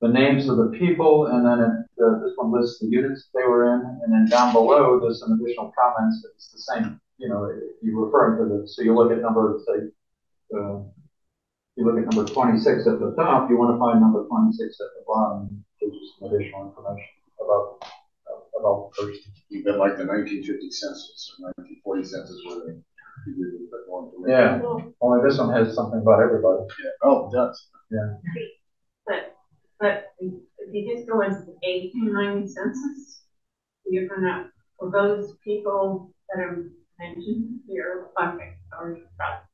the names of the people, and then it, uh, this one lists the units they were in, and then down below, there's some additional comments it's the same, you know, you referring to the, so you look at number, say, uh, you look at number twenty-six at the top, you wanna find number twenty-six at the bottom, gives you some additional information about, about the person. You've like the nineteen fifty census or nineteen forty census where they give you a bit more information. Yeah, only this one has something about everybody. Yeah, oh, it does. But, but if you just go into the eighteen ninety census, you're gonna, for those people that are mentioned here, okay, or got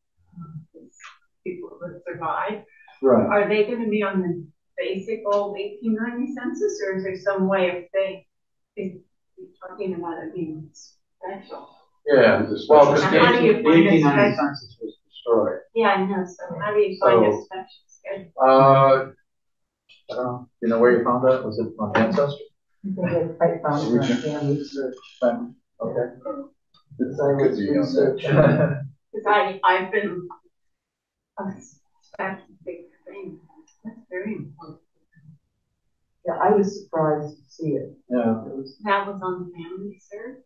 people that survive. Right. are they gonna be on the basic old eighteen ninety census, or is there some way of saying, is, is talking about it being special? Yeah, It's well, special- because How do you the find eighteen ninety census was destroyed. Yeah, I know, so how do you find a special schedule? Uh, I don't know, you know where you found that? Was it on Ancestry? I found it on family search. Okay. It So I could was be on that. researching. Cause I, I've been, that's a big thing, that's very important. Yeah, I was surprised to see it. Yeah, It was, That was on family search?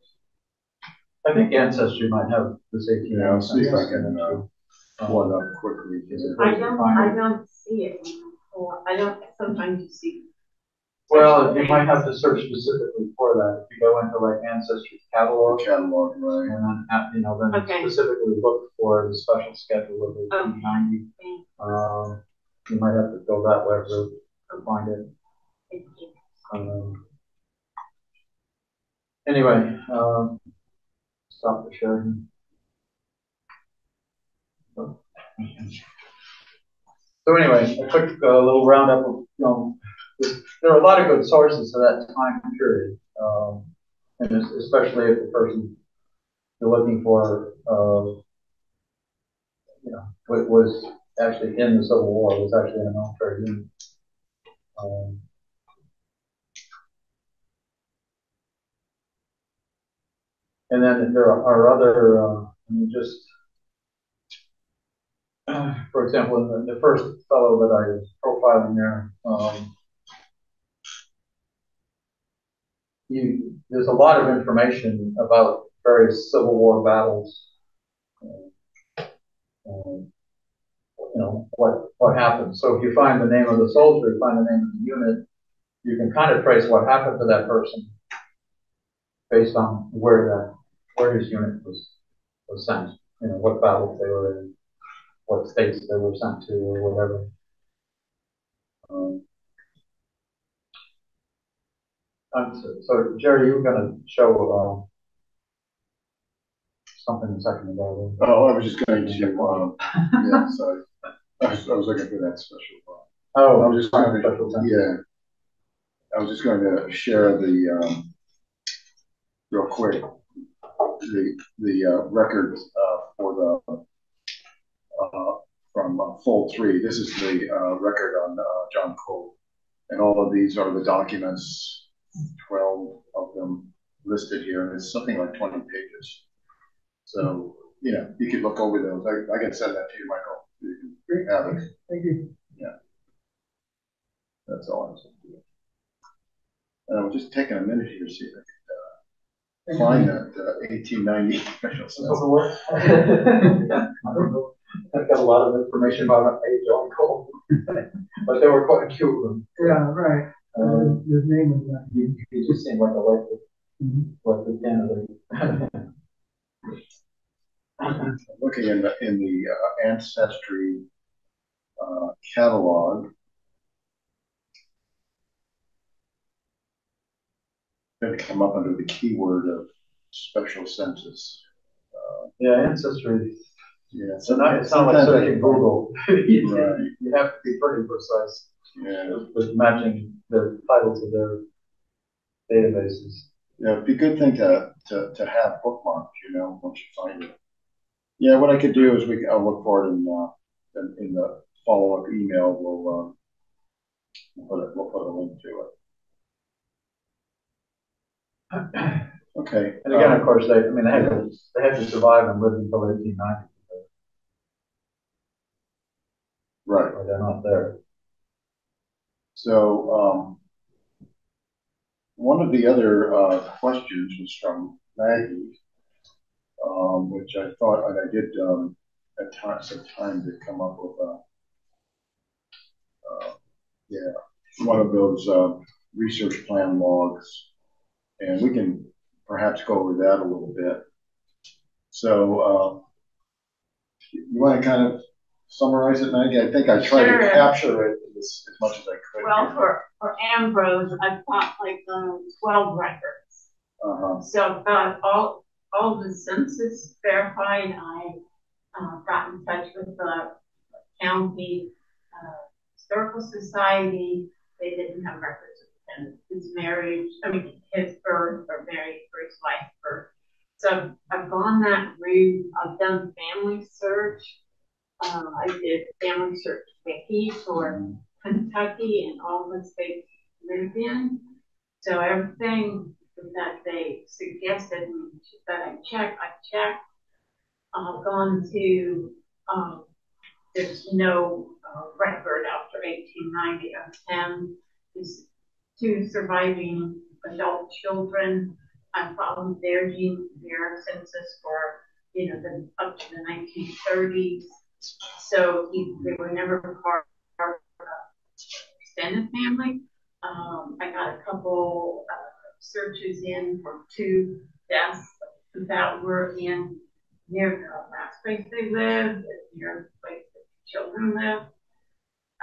I think Ancestry might have this eighteen Yeah, I'll see if I can, uh, pull it up quickly. I don't, I don't see it, or I don't, sometimes you see. Well, you might have to search specifically for that. If you go into like Ancestry catalog, Catalog, right. and then, uh, you know, then Okay. specifically look for the special schedule of Okay. eighteen ninety. Thank Um, you might have to go that way to, to find it. thank you. Um, anyway, um, stop the sharing. So anyway, a quick uh, little roundup of, you know, there are a lot of good sources to that time period. Um, and especially if the person you're looking for, uh, you know, wa- was actually in the Civil War, was actually in a military unit. Um, And then there are other, uh, I mean, just, for example, the, the first fellow that I was profiling there, um, you, there's a lot of information about various Civil War battles. uh, um, you know, what, what happened. So if you find the name of the soldier, you find the name of the unit, you can kind of trace what happened to that person based on where that where his unit was, was sent, you know, what battles they were in, what states they were sent to or whatever. Um, so, so Jerry, you were gonna show, um, something a second ago. Oh, I was just going to, um, yeah, sorry. I was, I was looking for that special. uh, Oh, I was just going to, yeah. I was just going to share the, um, real quick, the, the, uh, record, uh, for the, uh, from uh, Fold3. This is the, uh, record on, uh, John Cole. And all of these are the documents, twelve of them listed here, and it's something like twenty pages. So, you know, you could look over those. I, I can send that to you, Michael. You can have it. Thank you. Yeah. That's all I was gonna do. And I'm just taking a minute here to see if I can uh, find that uh, eighteen ninety special This assessment. doesn't work. I don't know. I've got a lot of information about A. John Cole, but there were quite a few of them. Yeah, right. Uh, his name was that. he, he just seemed like a likely, Mhm. likely candidate. Looking in the, in the uh, ancestry uh, catalog. Gonna come up under the keyword of special census. Uh, Yeah, ancestry. Yeah. So now it's not like searching Google. You Right, you have to be pretty precise yeah. with matching the titles of their databases. Yeah, it'd be a good thing to, to, to have bookmarked, you know, once you find it. Yeah, what I could do is we, I'll look for it in, uh, in, in the follow-up email, we'll, um, we'll put it, we'll put a link to it. Okay. And again, um, of course, they, I mean, they had to, they had to survive and live until eighteen ninety, Right, or they're not there. So, um, one of the other, uh, questions was from Maggie, um, which I thought, and I did, um, at times, some time to come up with a, uh, yeah, one of those, uh, research plan logs. And we can perhaps go over that a little bit. So, uh, you want to kind of summarize it, Maggie? I think I tried to capture it as, as much as I could. Well, for, for Ambrose, I've got like, um, twelve records. Uh-huh, So I've got all, all the census verified. I, uh, got in touch with the county, uh, historical society. They didn't have records of him, his marriage, I mean, his birth or married his wife's birth. So I've gone that route. I've done family search. Uh, I did family search for Kentucky and all the states lived in. So everything that they suggested that I check, I checked. I've gone to, um, there's no uh, record after eighteen ninety of him. His two surviving adult children. I followed their gene, their census for, you know, the, up to the nineteen thirties. So he, they were never part of extended family. Um, I got a couple, uh, searches in for two deaths that were in near the last place they lived, near the place that the children lived.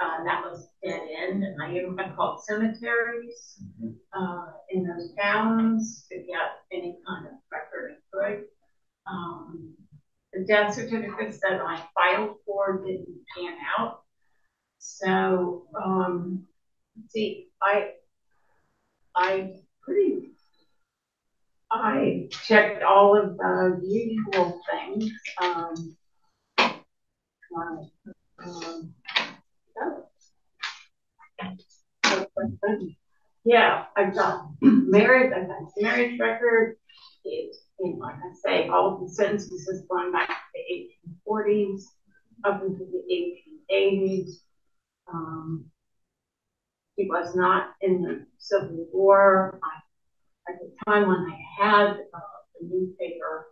Uh, that was dead end, and I even I called cemeteries, uh, in those towns to get any kind of record could. Um, the death certificates that I filed for didn't pan out. So, um, see, I, I pretty, I checked all of the usual things, um. uh, um. Yeah, I've got marriage, I've got marriage record, it's, and like I say, all of the census is going back to the eighteen forties, up into the eighteen eighties. Um, he was not in the Civil War. I, at the time when I had uh, the newspaper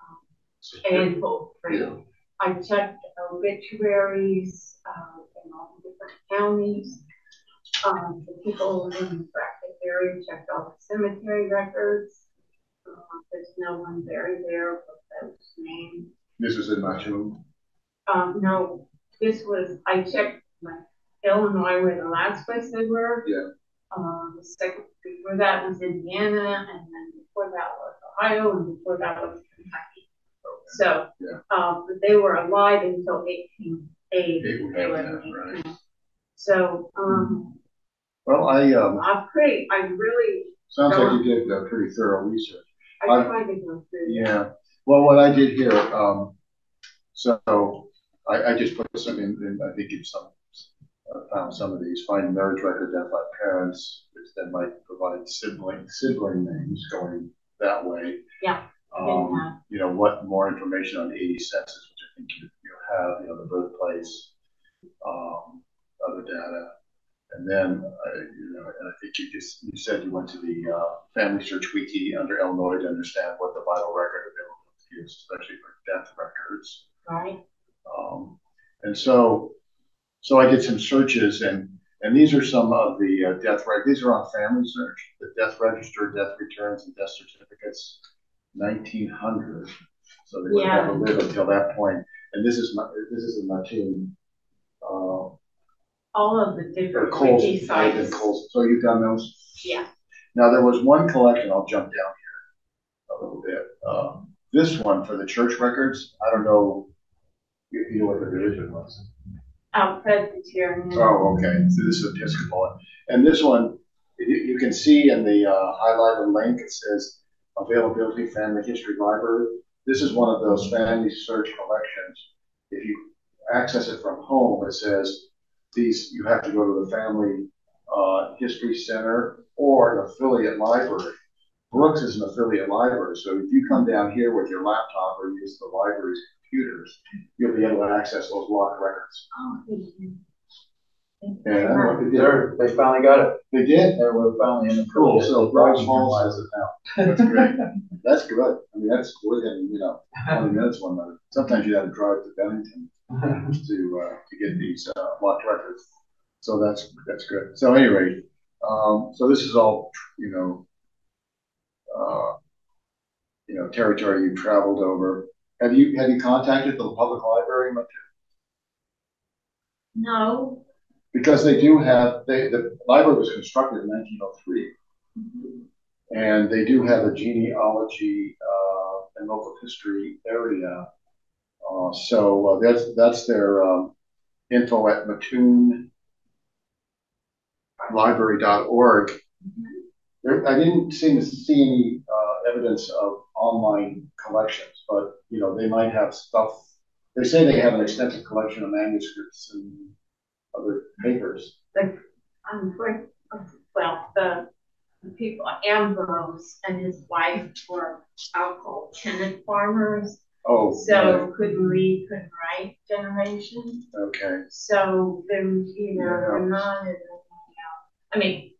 um, and Fold3, I checked obituaries uh, in all the different counties. Um, the people in the Bradford area checked all the cemetery records. Uh, there's no one buried there with those names. This was in Mattoon. Um, no, this was, I checked like Illinois where the last place they were. Yeah. Um, the second, before that was Indiana, and then before that was Ohio, and before that was Kentucky. So, Yeah. um, but they were alive until eighteen eighty. Eight would They have were that, right. So, um, Well, I, um, I'm pretty, I really, sounds like you did uh, pretty thorough research. I tried to go through. Yeah, well, what I did here, um, so I, I just put some in, in I think you some, uh, found some of these, find marriage record identified parents, which then might provide sibling, sibling names going that way. Yeah, Um, you know, what more information on the eighty census, which I think you, you have, you know, the birthplace, um, other data. And then, uh, you know, I think you just, you said you went to the, uh, Family Search Wiki under Illinois to understand what the vital record availability is, especially for death records. Right, Um, and so, so I did some searches and, and these are some of the uh, death reg, these are on Family Search, the death register, death returns and death certificates, nineteen hundred. So they would have never live until that point. And this is, my, this is in Mattoon. Uh, all of the different Coles, wiki right, sites. Coles, so you've done those? Yeah, Now, there was one collection, I'll jump down here a little bit. Um, this one for the church records, I don't know if you know what the religion was. um, Presbyterian. Oh, okay, so this is Episcopal. And this one, you, you can see in the, uh, highlighted link, it says availability family history library. This is one of those family search collections. If you access it from home, it says these, you have to go to the family, uh, history center or an affiliate library. Brooks is an affiliate library, so if you come down here with your laptop or use the library's computers, you'll be able to access those locked records. Oh, thank you. Thank you And I know much. they did. They're, finally got it. They did? They were finally in the. Cool, so Browns Falls has it now. That's great. That's good. I mean, that's within, you know, twenty minutes, one minute. Sometimes you have to drive to Bennington to, uh, to get these, uh, locked records. So that's, that's good. So anyway, um, so this is all, you know, uh, you know, territory you've traveled over. Have you, have you contacted the public library? No, Because they do have, they, the library was constructed in nineteen oh three. And they do have a genealogy, uh, and local history area. Uh, so uh, that's, that's their, um, info at Mattoon library.org. There, I didn't seem to see any, uh, evidence of online collections, but, you know, they might have stuff. They say they have an extensive collection of manuscripts and other papers. I'm afraid, well, the, the people, Ambrose and his wife were alcohol tenant farmers. Oh, So couldn't read, couldn't write generation. okay. So then, you know, they're not, as, I mean,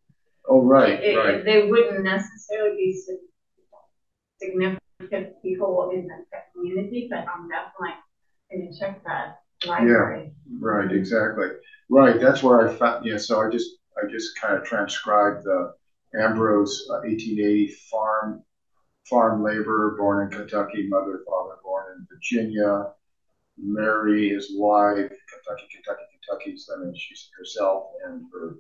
Oh, right, it, right. they wouldn't necessarily be significant people in the community, but I'm definitely gonna check that library. Right, exactly. Right, that's where I found, yeah, so I just, I just kind of transcribed the Ambrose uh, eighteen eighty farm, farm laborer, born in Kentucky, mother, father, born in Virginia. Mary, his wife, Kentucky, Kentucky, Kentucky, so then she's herself and her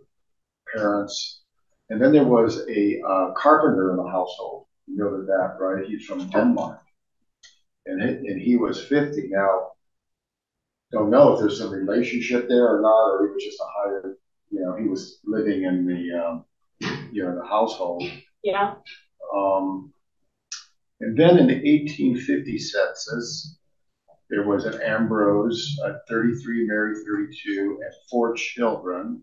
parents. And then there was a uh, carpenter in the household. You noted that, right? He's from Denmark. And it, and he was fifty. Now, don't know if there's some relationship there or not, or he was just a hired, you know, he was living in the, um, you know, the household. Yeah, Um, and then in the 1850 census, there was an Ambrose, uh, 33, Mary 32, and four children.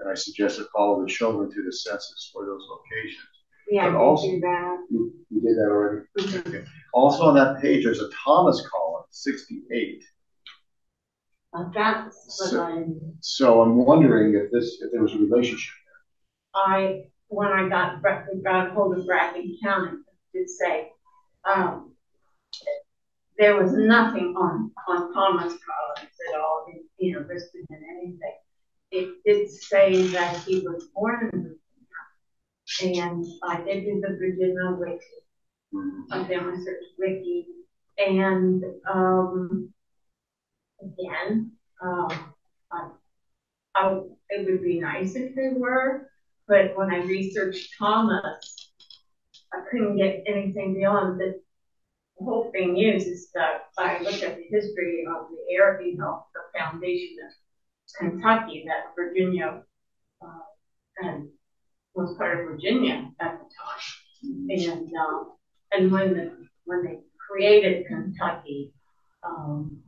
And I suggested follow the children to the census for those locations. yeah, But I also- do that. You, you did that already? Mhm. Okay. Also on that page, there's a Thomas Collins, 68. Uh, So- I, So I'm wondering if this, if there was a relationship. there. I, when I got, got hold of Bracken County, did say, um, there was nothing on, on Thomas Collins at all, in, you know, listed in anything. It did say that he was born in Virginia, and I did do the Virginia Wiki. Mhm. on Family Search Wiki. And, um, again, um, I, I, it would be nice if they were, but when I researched Thomas, I couldn't get anything beyond the the whole thing is, is that I looked at the history of the area, you know, the foundation of Kentucky, that Virginia, uh, and was part of Virginia at the time. And, um, and when the, when they created Kentucky, um,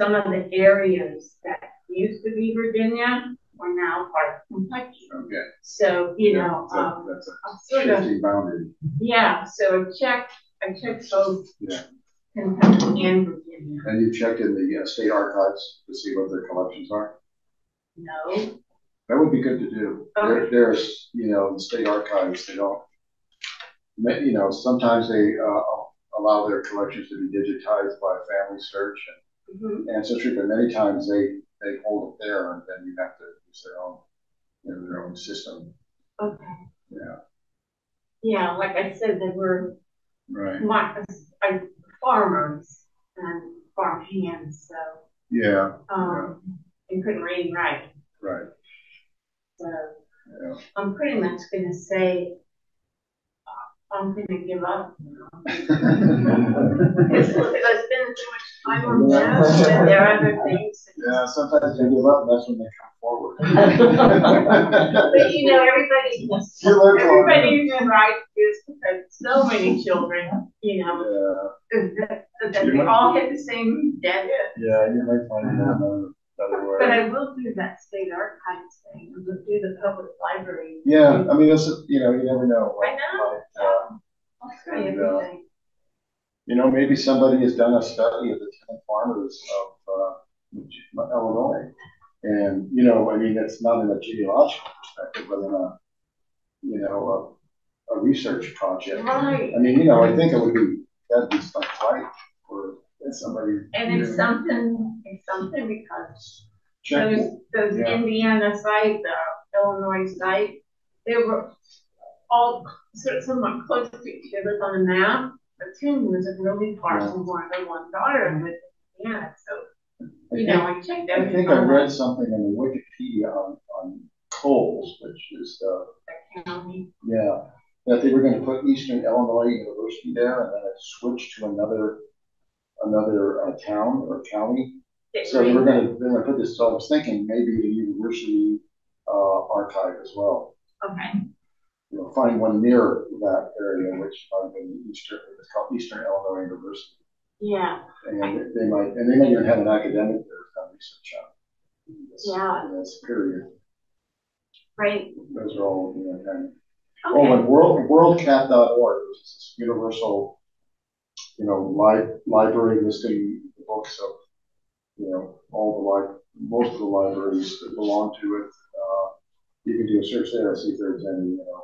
some of the areas that used to be Virginia were now part of Kentucky. Okay. So, you Yeah, know, so um, That's a sort of, boundary. yeah, so I checked, I checked both Yeah. Kentucky and Virginia. And you checked in the uh, state archives to see what their collections are? No, That would be good to do. There, there's, you know, the state archives, they don't, you know, sometimes they, uh, allow their collections to be digitized by family search and ancestry, but many times they, they hold it there and then you have to use their own, you know, their own system. okay. Yeah. Yeah, like I said, they were Right. my, farmers and farm hands, so, Yeah, um, and couldn't read and write. right, So yeah. I'm pretty much gonna say, uh, I'm gonna give up. It's, because I spend too much time on this, and there are other things. Yeah, sometimes they give up and that's when they come forward. But you know, everybody, You learn from it. everybody who writes is because so many children, you know, Yeah, that, that they all hit the same dead end. yeah, you might find another But. I will do that state archives thing, and we'll do the public library. Yeah, I mean, is, you know, you never know. what I know. might, uh, I'll try And, uh, everything. You know, maybe somebody has done a study of the ten farmers of, uh, Illinois. And, you know, I mean, it's not in a genealogical perspective, but in a, you know, a, a research project. Right, I mean, you know, I think it would be, that'd be like right for somebody. and it's something, it's something because Check, those, those Yeah. Indiana site, the Illinois site, they were all sort of somewhat close to each other on the map. But Tim was really far Yeah. from one, the one daughter with Indiana, so, I you think- know, I checked I think I read something in the Wikipedia on, on Coles, which is, uh, county. Yeah, that they were gonna put Eastern Illinois University there and then it switched to another, another uh, town or county. So they were gonna, they were gonna put this, so I was thinking maybe the university, uh, archive as well. Okay, You know, find one near that area, which might been Eastern, it's called Eastern Illinois University. yeah, And they might, and they may even have an academic there done research on it. This- Yeah. in This period, right, those are all, you know, kind of Oh, okay, and world, worldcat.org, which is this universal, you know, li- library listing the books of, you know, all the li- most of the libraries that belong to it. Uh, you can do a search there and see if there's any, you know,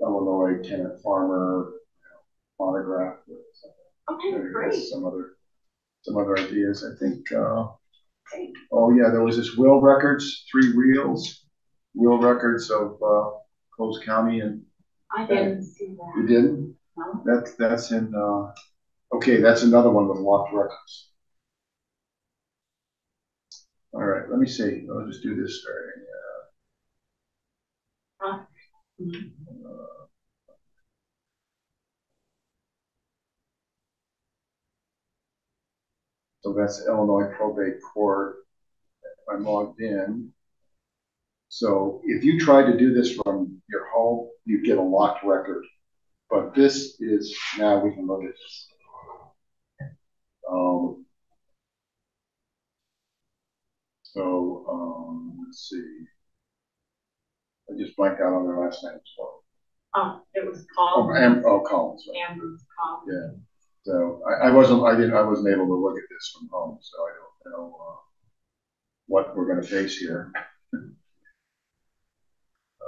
Illinois tenant farmer, you know, monograph. or something. okay, great. Some other, some other ideas, I think, uh, oh yeah, there was this will records, three reels, will records of, uh, Coles County and I didn't see that. you didn't? No. That's, that's in, uh, okay, that's another one with locked records. All right, let me see, I'll just do this starting, Huh? So that's Illinois probate court. I'm logged in. So if you try to do this from your home, you get a locked record. But this is, now we can look at this. Um, so, um, let's see. I just blanked out on their last name, so. Oh, it was Oh, called Am, oh, Collins. sorry. Amber's call. Yeah. So I, I wasn't, I didn't, I wasn't able to look at this from home, so I don't know, uh, what we're gonna face here.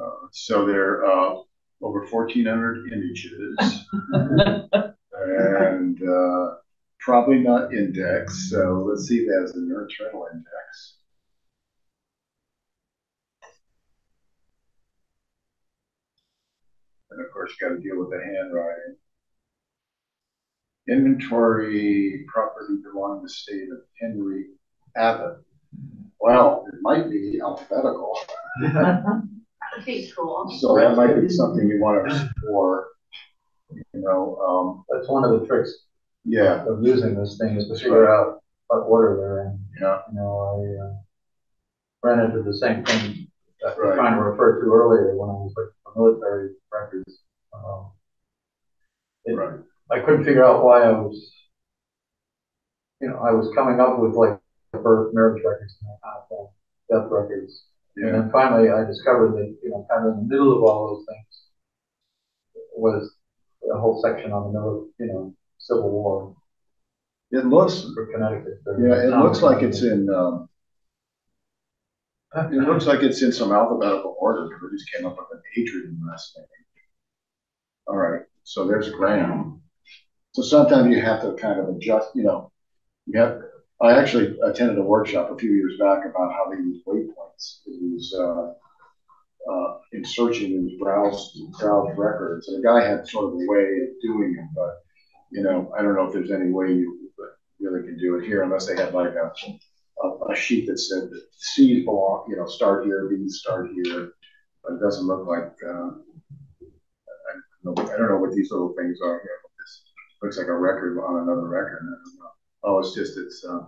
Uh, so there, are uh, over fourteen hundred images. And, uh, probably not indexed, so let's see if that has an internal index. And of course, you gotta deal with the handwriting. inventory property belonging to the state of Henry Abbott. Well, it might be alphabetical, That'd be cool. so that might be something you want to explore. You know, um, That's one of the tricks yeah, of using this thing is to figure out what order they're in. yeah, You know, I, uh, ran into the same thing that we Right. kind of referred to earlier when I was looking for military records. Um, it- right, I couldn't figure out why I was, you know, I was coming up with like birth, marriage records, and that kind of thing, death records. And then finally I discovered that, you know, kind of in the middle of all those things was a whole section on the, mili- you know, Civil War it looks, for Connecticut. yeah, it looks like it's in, um, it looks like it's in some alphabetical order, it just came up with an Adrian last name. All right, so there's Graham. So sometimes you have to kind of adjust, you know, you have, I actually attended a workshop a few years back about how they use waypoints to use, uh, uh, in searching these browse, browse records. And the guy had sort of a way of doing it, but, you know, I don't know if there's any way you really can do it here unless they had like a, a, a sheet that said that C's belong, you know, start here, B's start here. But it doesn't look like, uh, I don't know, I don't know what these little things are here. This looks like a record on another record. Oh, it's just, it's, uh,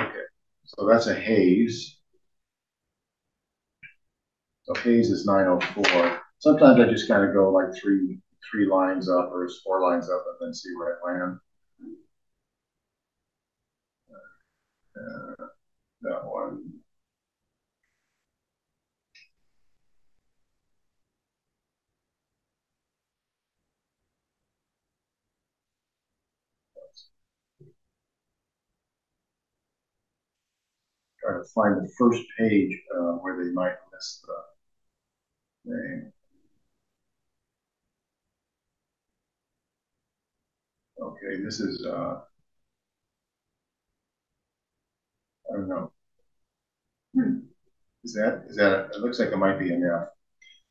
okay. So that's a haze. So haze is nine oh four. Sometimes I just kind of go like three, three lines up or four lines up and then see where I land. Uh, that one. Try to find the first page uh, where they might miss the name. Okay, this is uh, I don't know. Is that, is that, it looks like it might be an F.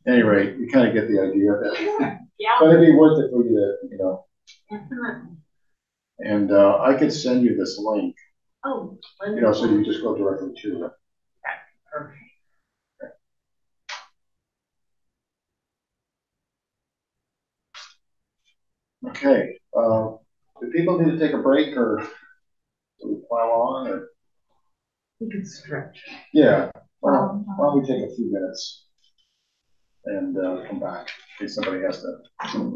Any rate, you kind of get the idea of that. Yeah, But it'd be worth it for you to, you know, definitely. and, uh, I could send you this link, Oh, you know, so you just go directly to it. Perfect. Okay, uh, do people need to take a break or do we plow on or? You could stretch. Yeah, well, why don't we take a few minutes and, uh, come back in case somebody has to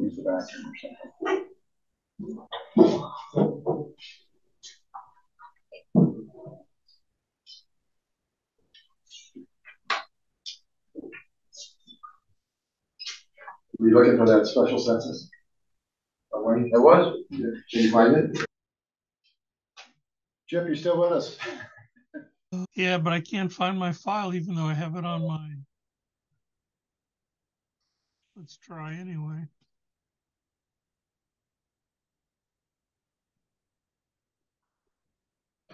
use the bathroom or something. Were you looking for that special census? Wayne? It was, Did you find it? Chip, you still with us? Yeah, but I can't find my file even though I have it on my. Let's try anyway.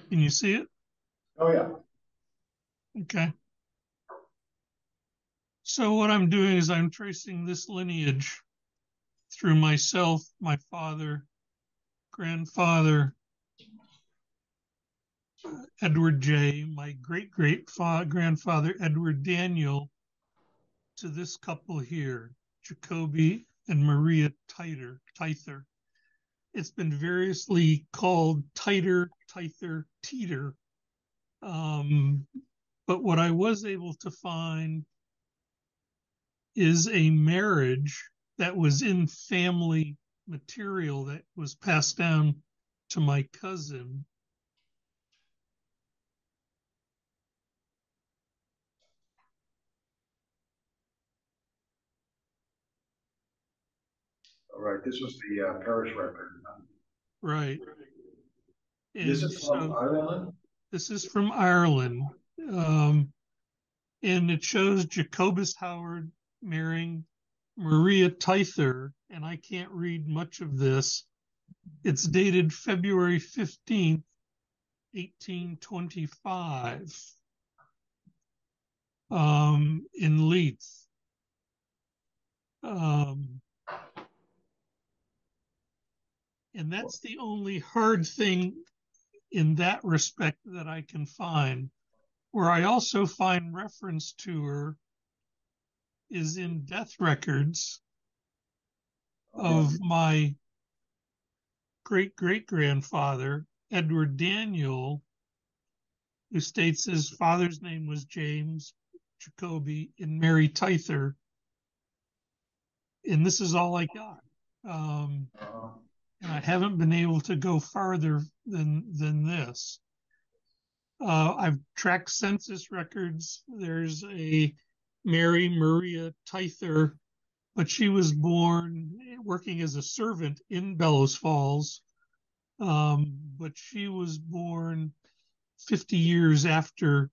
Can you see it? Oh, yeah. Okay. So what I'm doing is I'm tracing this lineage through myself, my father, grandfather, Edward J, my great great grandfather Edward Daniel, to this couple here, Jacoby and Maria Titer, Tither. It's been variously called Titer, Tither, Teeter. Um, but what I was able to find is a marriage that was in family material that was passed down to my cousin. All right, this was the uh, parish record. Right. This And is from so- Ireland? This is from Ireland. Um, and it shows Jacobus Howard marrying Maria Tither, and I can't read much of this. It's dated February 15th, 1825, um, in Leeds. Um, And that's the only hard thing in that respect that I can find. Where I also find reference to her is in death records of my great great grandfather, Edward Daniel, who states his father's name was James Jacoby and Mary Tither. And this is all I got. Um. And I haven't been able to go farther than than this. Uh, I've tracked census records. There's a Mary Maria Tither, but she was born working as a servant in Bellows Falls. Um, but she was born 50 years after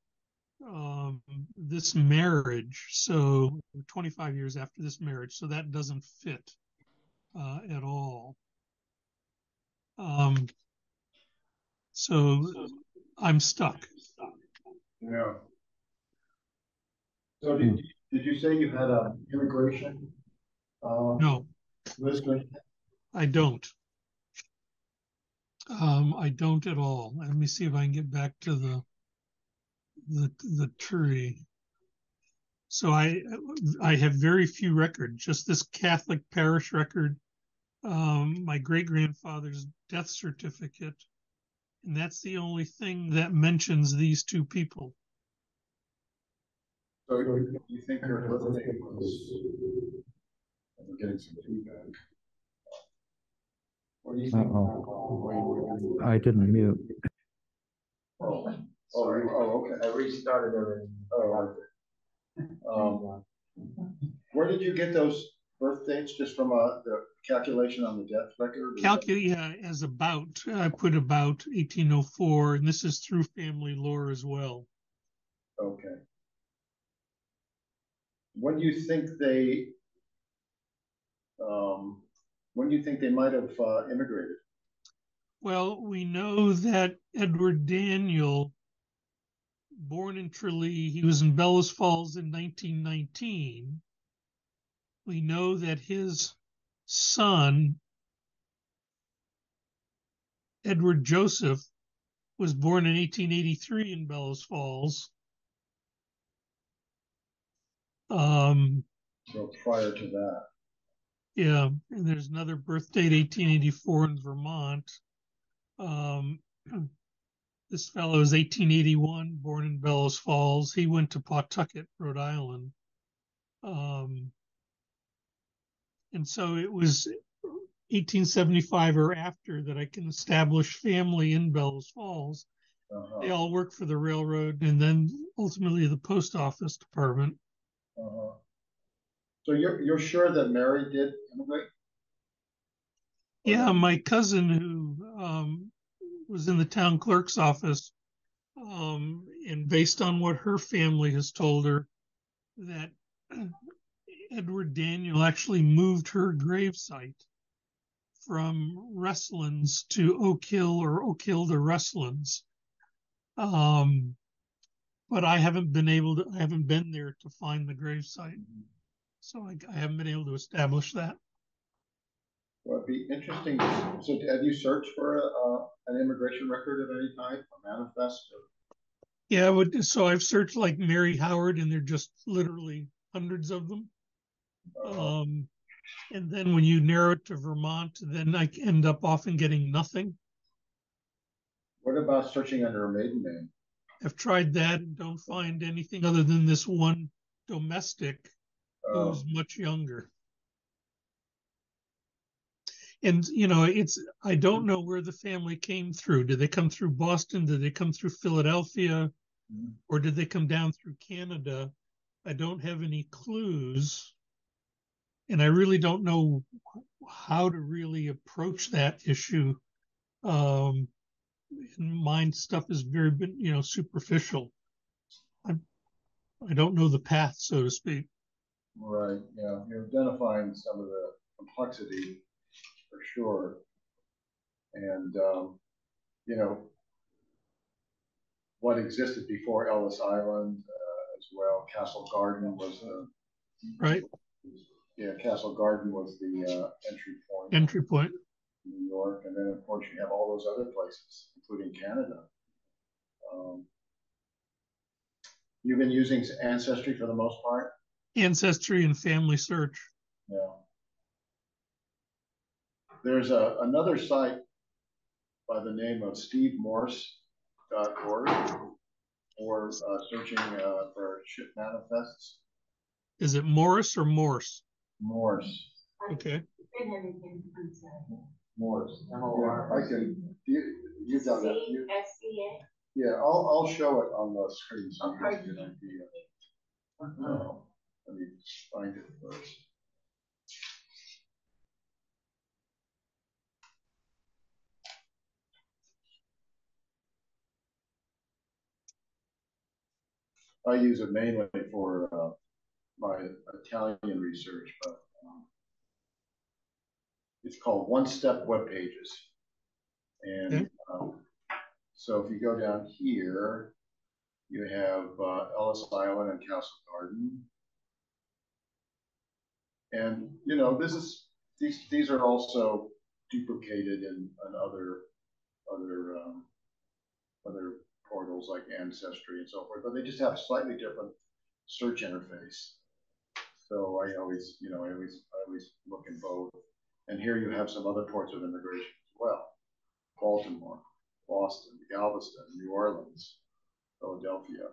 um, this marriage, so 25 years after this marriage, so that doesn't fit uh, at all. Um, so I'm stuck. Yeah. So did, did you say you had a immigration, uh, No? I don't. Um, I don't at all. Let me see if I can get back to the the the tree. So I I have very few records. Just this Catholic parish record, um, my great grandfather's death certificate, and that's the only thing that mentions these two people. So you you think her birthday was? I'm getting some feedback. What do you think? Uh-oh. I didn't mute. Oh, oh, oh, okay. I restarted everything. Oh. Um, where did you get those birth dates? Just from, a, the calculation on the death record? Yeah, as about I put about 1804, and this is through family lore as well. Okay. When do you think they, um, when do you think they might have, uh, immigrated? Well, we know that Edward Daniel, born in Tralee, he was in Bellows Falls in 1919. We know that his son, Edward Joseph, was born in 1883 in Bellows Falls. Um, So prior to that? Yeah, and there's another birth date, 1884 in Vermont. Um, this fellow is 1881, born in Bellows Falls. He went to Pawtucket, Rhode Island. Um, and so it was 1875 or after that I can establish family in Bellows Falls. Uh-huh, They all work for the railroad and then ultimately the post office department. uh-huh. So you're, you're sure that Mary did immigrate? Yeah, my cousin who um, was in the town clerk's office, um, and based on what her family has told her, that Edward Daniel actually moved her gravesite from Restlands to Oak Hill or Oak Hill to Restlands. Um, but I haven't been able to, I haven't been there to find the gravesite. So I, I haven't been able to establish that. Well, it'd be interesting. to- So have you searched for a, uh, an immigration record of any type, a manifest? or- Yeah, would, so I've searched like Mary Howard and they're just literally hundreds of them. Uh, Um, and then when you narrow it to Vermont, then I end up often getting nothing. What about searching under a maiden name? I've tried that and don't find anything other than this one domestic Uh, who's much younger. And, you know, it's, I don't know where the family came through. Did they come through Boston? Did they come through Philadelphia? Mhm. Or did they come down through Canada? I don't have any clues. And I really don't know how to really approach that issue. Um, mine stuff is very, you know, superficial. I, I don't know the path, so to speak. Right, yeah, you're identifying some of the complexity for sure. And, um, you know, what existed before Ellis Island, uh, as well, Castle Garden was, uh, Right? Yeah, Castle Garden was the, uh, entry point. Entry point. New York, and then of course you have all those other places, including Canada. Um, you've been using Ancestry for the most part? Ancestry and Family Search. Yeah. There's a, another site by the name of stevemorse.org for uh, searching uh, for ship manifests. Is it Morris or Morse? Morse. Okay. Say that again, I'm sorry. Morse, M O Yeah, can, you, you've done that. You, C S C A? yeah, I'll, I'll show it on the screen so you Okay. can get an idea. Uh, let me find it first. I use it mainly for uh, my Italian research, but um, it's called One Step Web Pages. And um, so if you go down here, you have uh, Ellis Island and Castle Garden. And, you know, this is, these, these are also duplicated in, in other, other, um, other portals like Ancestry and so forth, but they just have slightly different search interface. So I always, you know, I always, I always look in both. And here you have some other ports of immigration as well. Baltimore, Boston, Galveston, New Orleans, Philadelphia.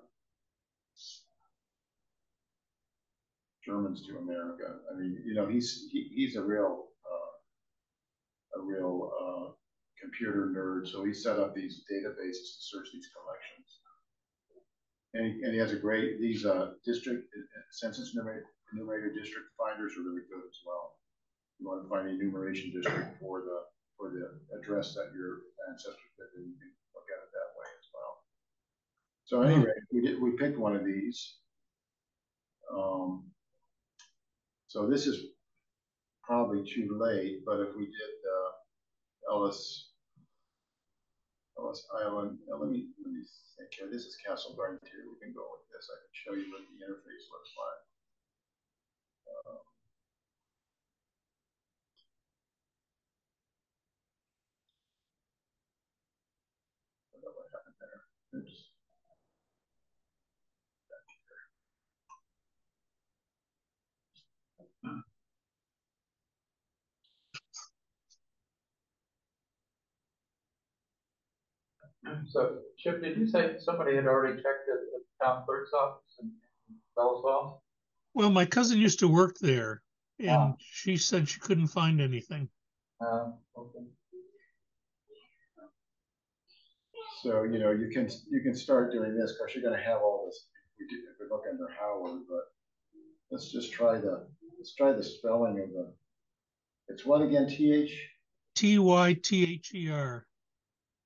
Germans to America. I mean, you know, he's he, he's a real uh, a real uh, computer nerd. So he set up these databases to search these collections. And he, and he has a great these uh, district uh, census enumerator, enumerator district finders are really good as well. You want to find an enumeration district for the for the address that your ancestors lived in, you can look at it that way as well. So anyway, we did we picked one of these. Um, so this is probably too late, but if we did uh, Ellis Ellis Island, now let me let me think here. This is Castle Garden too. We can go with this. I can show you what the interface looks like. So Chip, did you say somebody had already checked at the town clerk's office and in Bellows Falls? Well, my cousin used to work there, and Ah. she said she couldn't find anything. Uh, okay. So you know you can you can start doing this. Of course, you're going to have all this. We do if we look under Howard, but let's just try the let's try the spelling of the. It's what again? T H T Y T H E R.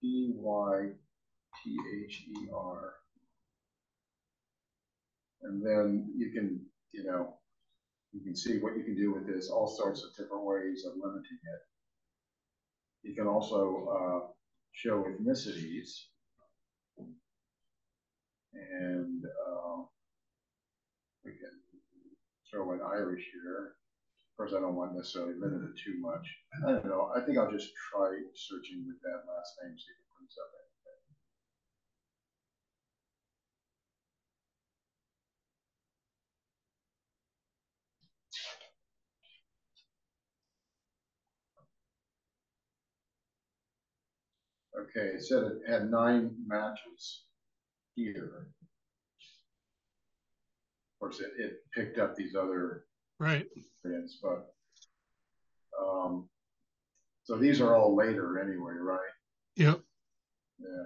E Y T H E R. And then you can, you know, you can see what you can do with this, all sorts of different ways of limiting it. You can also uh, show ethnicities. And uh, we can throw in Irish here. Of course, I don't want necessarily limit it too much. I don't know. I think I'll just try searching with that last name, see if it comes up. Okay, it said it had nine matches here. Of course, it, it picked up these other Right. prints, but um, so these are all later anyway, right? Yep. Yeah.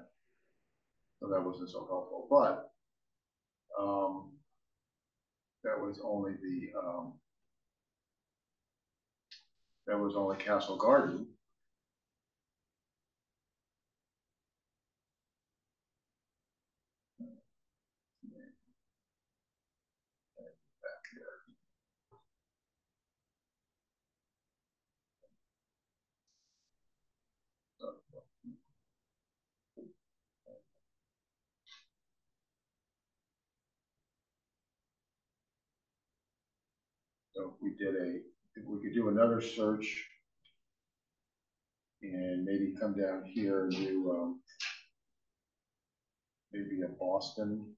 So that wasn't so helpful, but um, that was only the um, that was only Castle Garden. We did a, if we could do another search. And maybe come down here and do, um, maybe a Boston.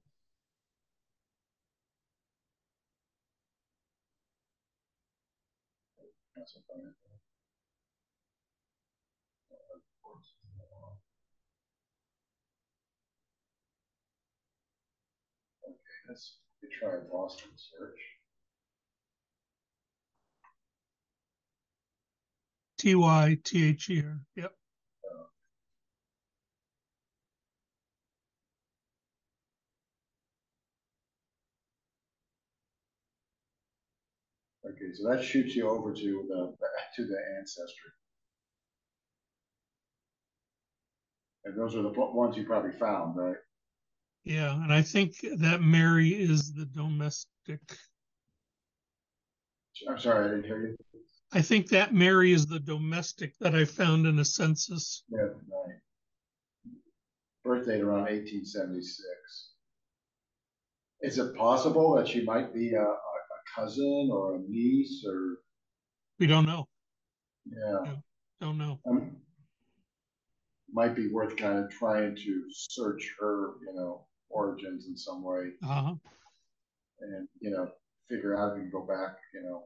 Okay, let's try a Boston search. T Y T H E R. Yep. Okay, so that shoots you over to the, to the ancestry. And those are the ones you probably found, right? Yeah, and I think that Mary is the domestic. I'm sorry, I didn't hear you. I think that Mary is the domestic that I found in a census. Yeah, right. Birth date around eighteen seventy-six. Is it possible that she might be a, a a cousin or a niece or, We don't know. yeah, Don't know. um, might be worth kind of trying to search her, you know, origins in some way Uh-huh. and, you know, figure out if we can go back, you know,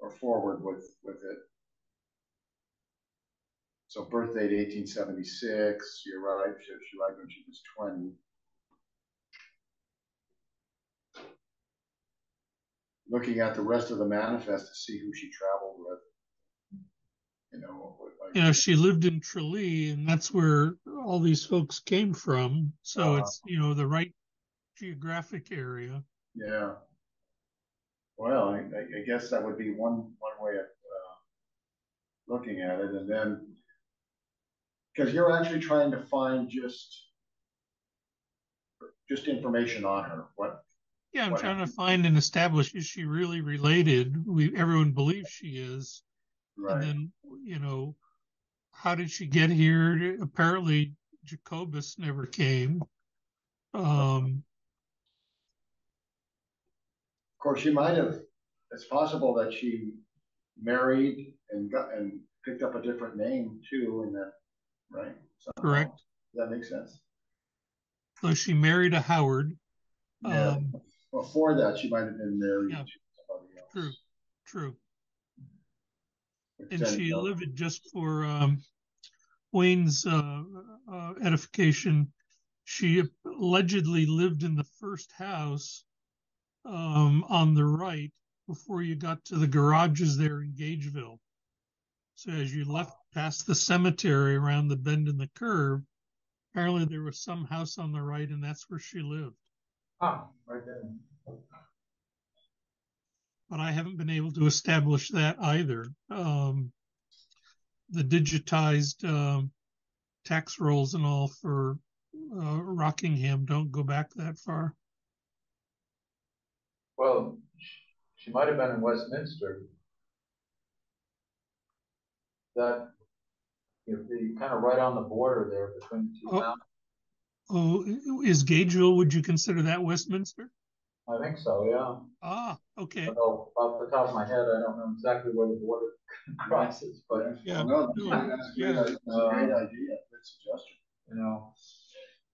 or forward with, with it. So birth date eighteen seventy-six, you're right, she, she arrived when she was twenty. Looking at the rest of the manifest to see who she traveled with. You know, like. You know, she lived in Tralee, and that's where all these folks came from. So Uh-huh. it's, you know, the right geographic area. Yeah. Well, I, I guess that would be one, one way of, uh, looking at it, and then, because you're actually trying to find just, just information on her, what, Yeah, I'm What trying to find and establish is she really related? We everyone believes she is. right. And then, you know, how did she get here? Apparently Jacobus never came. Um, course, she might have, it's possible that she married and got, and picked up a different name too, and then, right? Somehow. correct. Does that make sense? So she married a Howard. Yeah. Um, Before that, she might have been married Yeah. to somebody else. True. true. And she lived just for um, Wayne's uh, uh, edification. She allegedly lived in the first house um, on the right before you got to the garages there in Gageville. So as you left past the cemetery around the bend in the curve, apparently there was some house on the right, and that's where she lived. Ah, right there. but I haven't been able to establish that either. Um, the digitized um, tax rolls and all for uh, Rockingham don't go back that far. Well, sh- she might have been in Westminster. That, you know, the kind of right on the border there between the two Oh. towns. Oh, is Gageville? Would you consider that Westminster? I think so, yeah. Ah, okay. Although off the top of my head, I don't know exactly where the border crosses, but Yeah. No, that's a great- that's a great, that's a great idea, good suggestion. you know,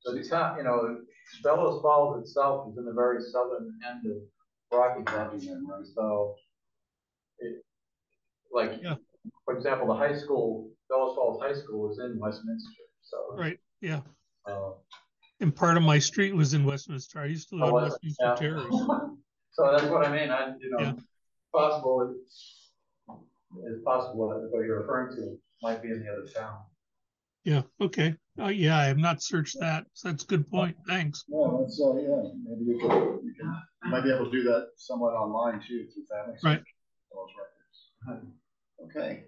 the town, you know, Bellows Falls itself is in the very southern end of Rockingham, Rockingham, right. so it, like, Yeah. for example, the high school, Bellows Falls High School is in Westminster, so. Right. Yeah. Uh, And part of my street was in Westminster. I used to live oh, on? Westminster Yeah. Terrace. So that's what I mean, I, you Yeah. know, possible, it's, it's possible that what you're referring to might be in the other town. Yeah. Okay. Uh, yeah, I have not searched that. So that's a good point. Thanks. Yeah, that's, uh, yeah, maybe you can, you can, you might be able to do that somewhat online too, through family. Right. Those records. Okay.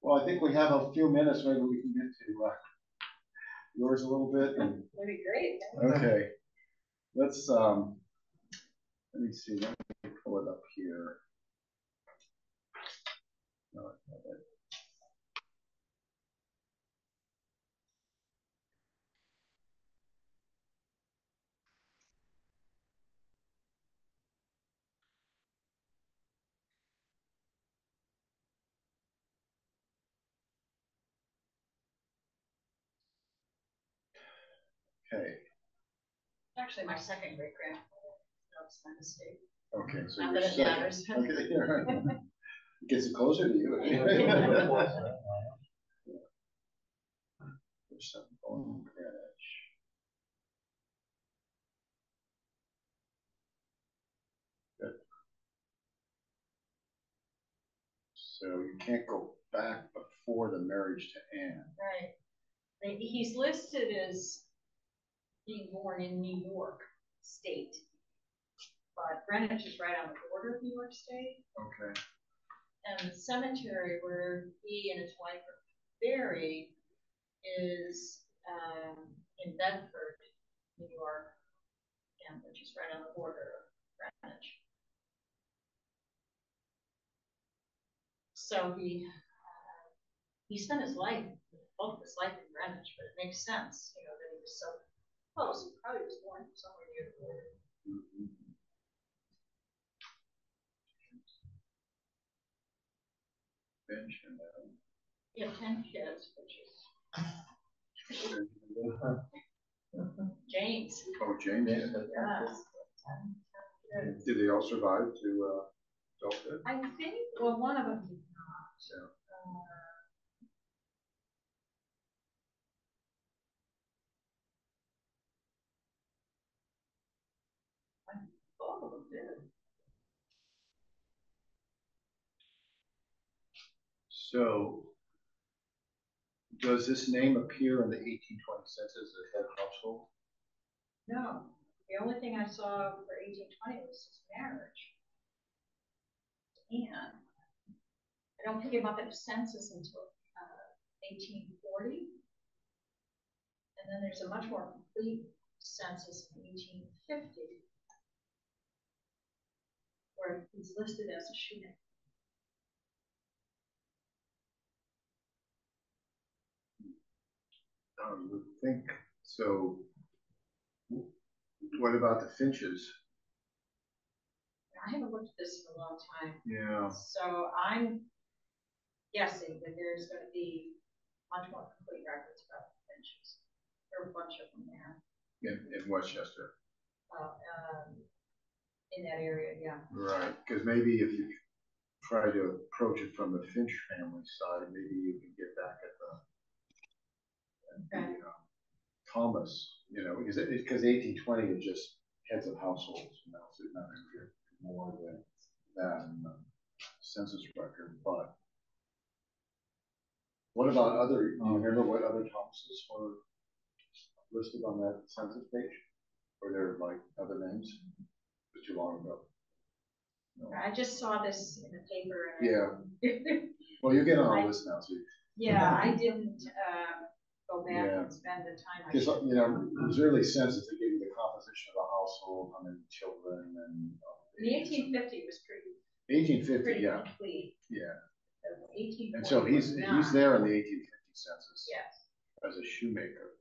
Well, I think we have a few minutes, maybe we can get to, uh, yours a little bit and, That'd be great. okay. Let's, um, let me see, let me pull it up here. Okay, Actually, my second great grandfather. That was my mistake. okay, so Not you're that it second. matters. Okay, all right. Gets it closer to you. There's something on Greenwich. Good. So you can't go back before the marriage to Anne. Right. He's listed as being born in New York State. But Greenwich is right on the border of New York State. Okay. And the cemetery where he and his wife are buried is um, in Bedford, New York, and which is right on the border of Greenwich. So he uh, he spent his life, both his life in Greenwich, but it makes sense, you know, that he was so close. He probably was born somewhere near the border. Benjamin. Ten kids, which is James. Oh, James. Yes. Did they all survive to uh, adulthood? I think, well, one of them did not. So, Uh, I think Both of them did. So does this name appear in the 1820 census as head of household? No, the only thing I saw for eighteen twenty was his marriage. And I don't think he about the census until, uh, eighteen forty. And then there's a much more complete census in eighteen fifty. Where he's listed as a shoemaker. I would think so. What about the Finches? I haven't looked at this in a long time. Yeah. So I'm guessing that there's gonna be much more complete records about the finches. There are a bunch of them there, In, in Westchester. uh, um, in that area, yeah. Right, because maybe if you try to approach it from the Finch family side, maybe you can get back at the Okay. the, um, Thomas, you know, because because eighteen twenty is just heads of households, you know, so it's not more than that census record, but what about other, do you remember what other Thomases were listed on that census page? Were there like other names? It was too long ago. No. I just saw this in the paper and. Yeah, well, you get on this now, too. Yeah, I didn't, uh, go back Yeah. and spend the time. I Because, should. you know, it was early census, they gave you the composition of the household, how many children and. The eighteen fifty was pretty, Eighteen fifty, pretty yeah, complete. yeah. Eighteen And so he's, he's there in the eighteen fifty census Yes, as a shoemaker.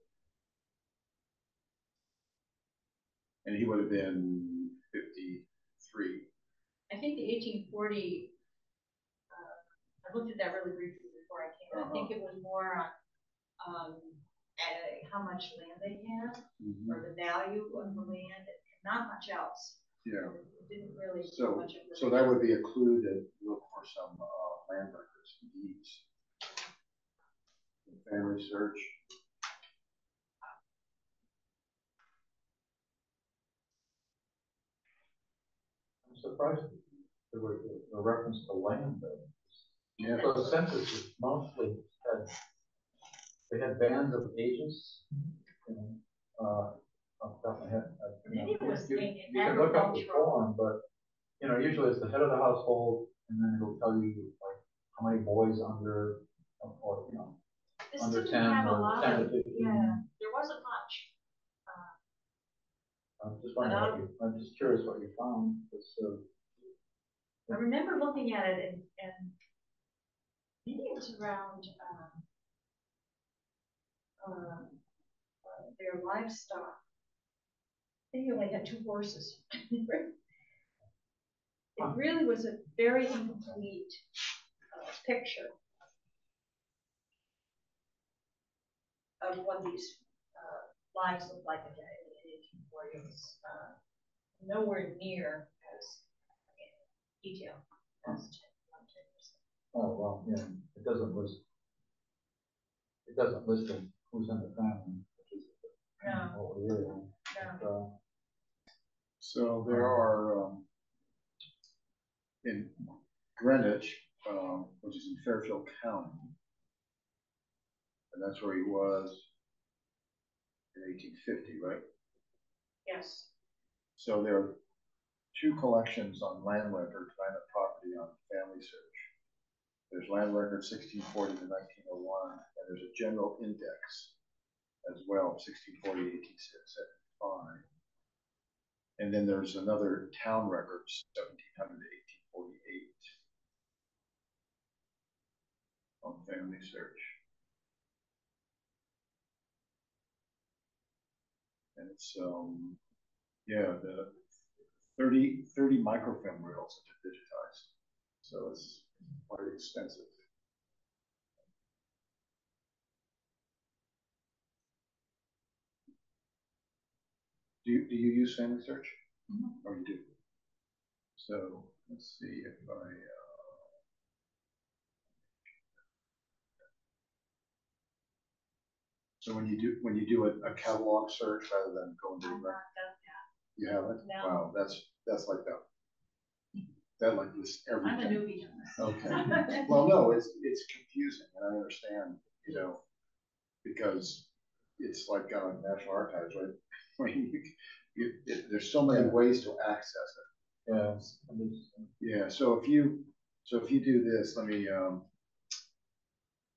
And he would have been fifty-three. I think the eighteen forty, uh, I looked at that really briefly before I came, I think it was more on, um, uh, how much land they had, or the value of the land, and not much else. Yeah, It Didn't really. so, much of the- so that would be a clue to look for some, uh, land records, deeds. Family search. I'm surprised there was a reference to land though. Yeah. So the census is mostly had, they had bands of ages, you know, uh, off the top of my head. I- Maybe it was You you can look up the agricultural. form, but, you know, usually it's the head of the household, and then it'll tell you like how many boys under, or, you know, This under didn't ten have a or lot ten to fifteen. yeah, there wasn't much. I'm just wondering what you, I'm just curious what you found, it's, uh, I remember looking at it and, and maybe it was around, um, uh, their livestock. I think he only had two horses. It really was a very incomplete, uh, picture of what these, uh, lives looked like in the eighteen forties, uh, nowhere near as detailed as. Oh, well, yeah, it doesn't list. It doesn't list them, who's the family, which is we really want. No. But, uh, So there are, um, in Greenwich, um, which is in Fairfield County. And that's where he was in eighteen fifty, right? Yes, So there are two collections on land records, land and property on Family Search. There's land record sixteen forty to nineteen oh one, and there's a general index as well, 1640, 1875. And then there's another town record, seventeen hundred to eighteen forty-eight on Family Search. And it's, um, yeah, the 30, 30 microfilm reels that are digitized. So it's quite expensive. Do you, do you use Family Search? Oh, you do? So let's see if I, uh, so when you do, when you do a, a catalog search rather than going to the I'm rec- not done you haven't? No. Wow, that's, that's like that. That like lists yet. I'm a newbie on this. Okay. Well, no, it's, it's confusing and I understand, you know, because it's like, uh, National Archives, right? I mean, you, you, it, there's so many ways to access it. Yeah, it's- and it's- Yeah, so if you, so if you do this, let me, um,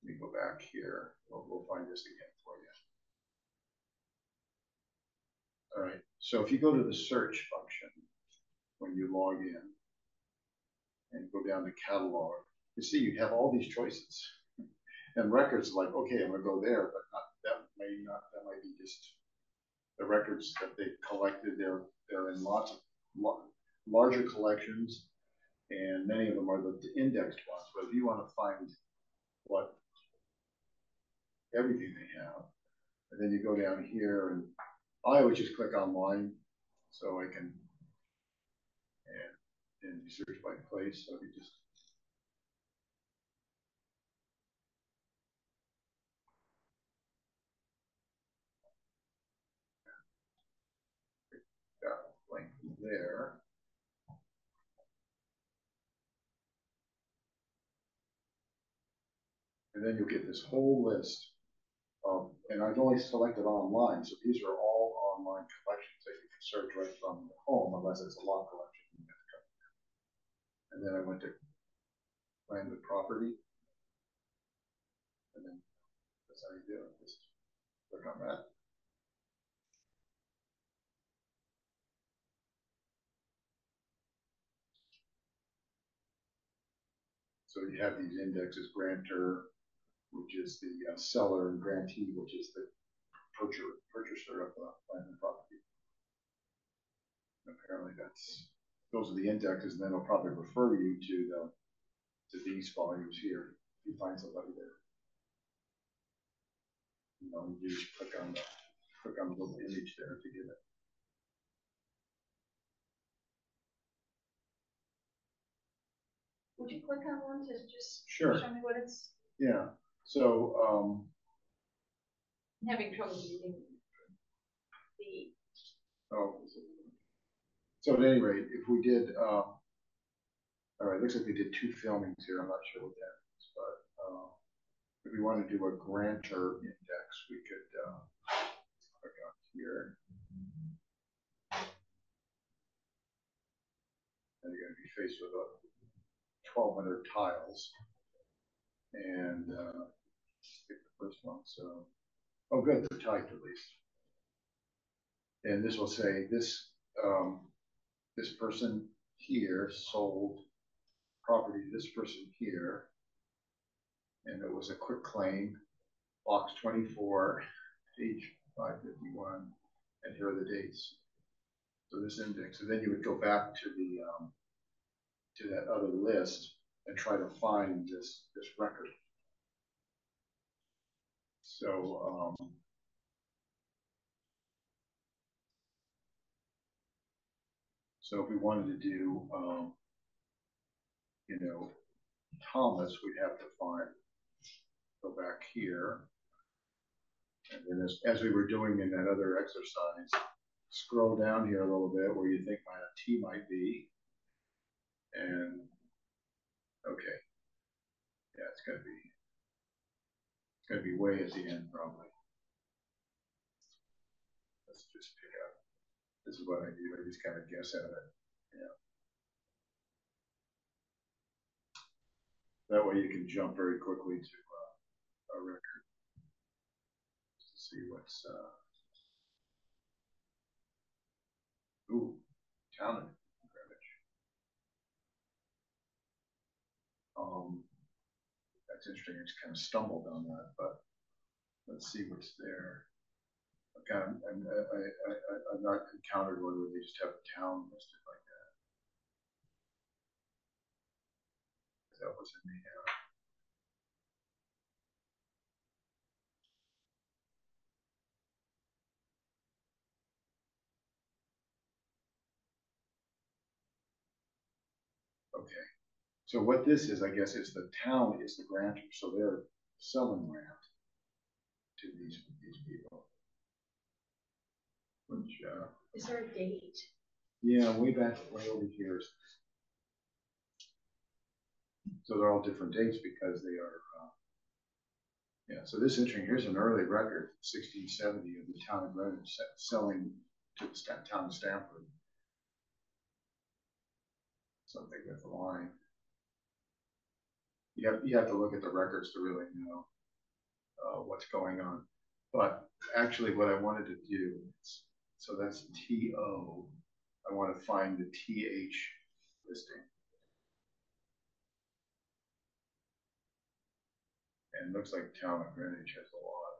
let me go back here. We'll, we'll find this again for you. All right, so if you go to the search function when you log in and go down to catalog, you see you have all these choices. And records like, okay, I'm gonna go there, but not, that may not, that might be just the records that they've collected. They're, they're in lots of, larger collections and many of them are the indexed ones. But if you want to find what everything they have, and then you go down here and I always just click online so I can and you search by place. So you just got a link there. And then you'll get this whole list of, and I've only selected online, so these are all online collections that you can search right from home unless it's a lot collection. you have to come. And then I went to land the property. And then that's how you do it, just click on that. So you have these indexes, grantor, which is the uh, seller, and grantee, which is the purchaser, purchaser of the land and property. And apparently that's, those are the indexes, and then it'll probably refer you to the, to these volumes here, if you find somebody there. You know, you just click on the, click on the little image there to get it. Would you click on one to just Sure. show me what it's, Yeah, so, um, I'm having trouble reading the, Oh. So at any rate, if we did, um, all right, looks like we did two filmings here. I'm not sure what that is, but, uh, if we want to do a grantor index, we could, uh, click on here. And you're gonna be faced with twelve hundred tiles. And, uh, pick the first one, so, oh, good, they're typed at least. And this will say this, um, this person here sold property to this person here. And it was a quitclaim, box twenty-four, page five fifty-one, and here are the dates. So this index, and then you would go back to the, um, to that other list and try to find this, this record. So, um, So if we wanted to do, um, you know, Thomas, we'd have to find, go back here. And then as, as we were doing in that other exercise, scroll down here a little bit where you think my T might be. And, okay. Yeah, it's gonna be, it's gonna be way at the end probably. Let's just. This is what I do, I just kind of guess at it, yeah. That way you can jump very quickly to, uh, a record. Just to see what's, uh. Ooh, Greenwich. Um, that's interesting, I just kind of stumbled on that, but let's see what's there. Okay, I'm, I'm, I, I, I, I've not encountered one where they just have a town listed like that. That was in the, uh, Okay, so what this is, I guess, is the town is the grantor, so they're selling land to these, these people. Which, uh, Is there a date? yeah, way back, way over here. So they're all different dates because they are, uh, yeah, so this interesting, here's an early record, sixteen seventy of the town of Greenwich se- selling to the sta- town of Stamford. Something with the line. You have, you have to look at the records to really know, uh, what's going on. But actually what I wanted to do is, so that's T O. I want to find the T H listing. And it looks like town of Greenwich has a lot.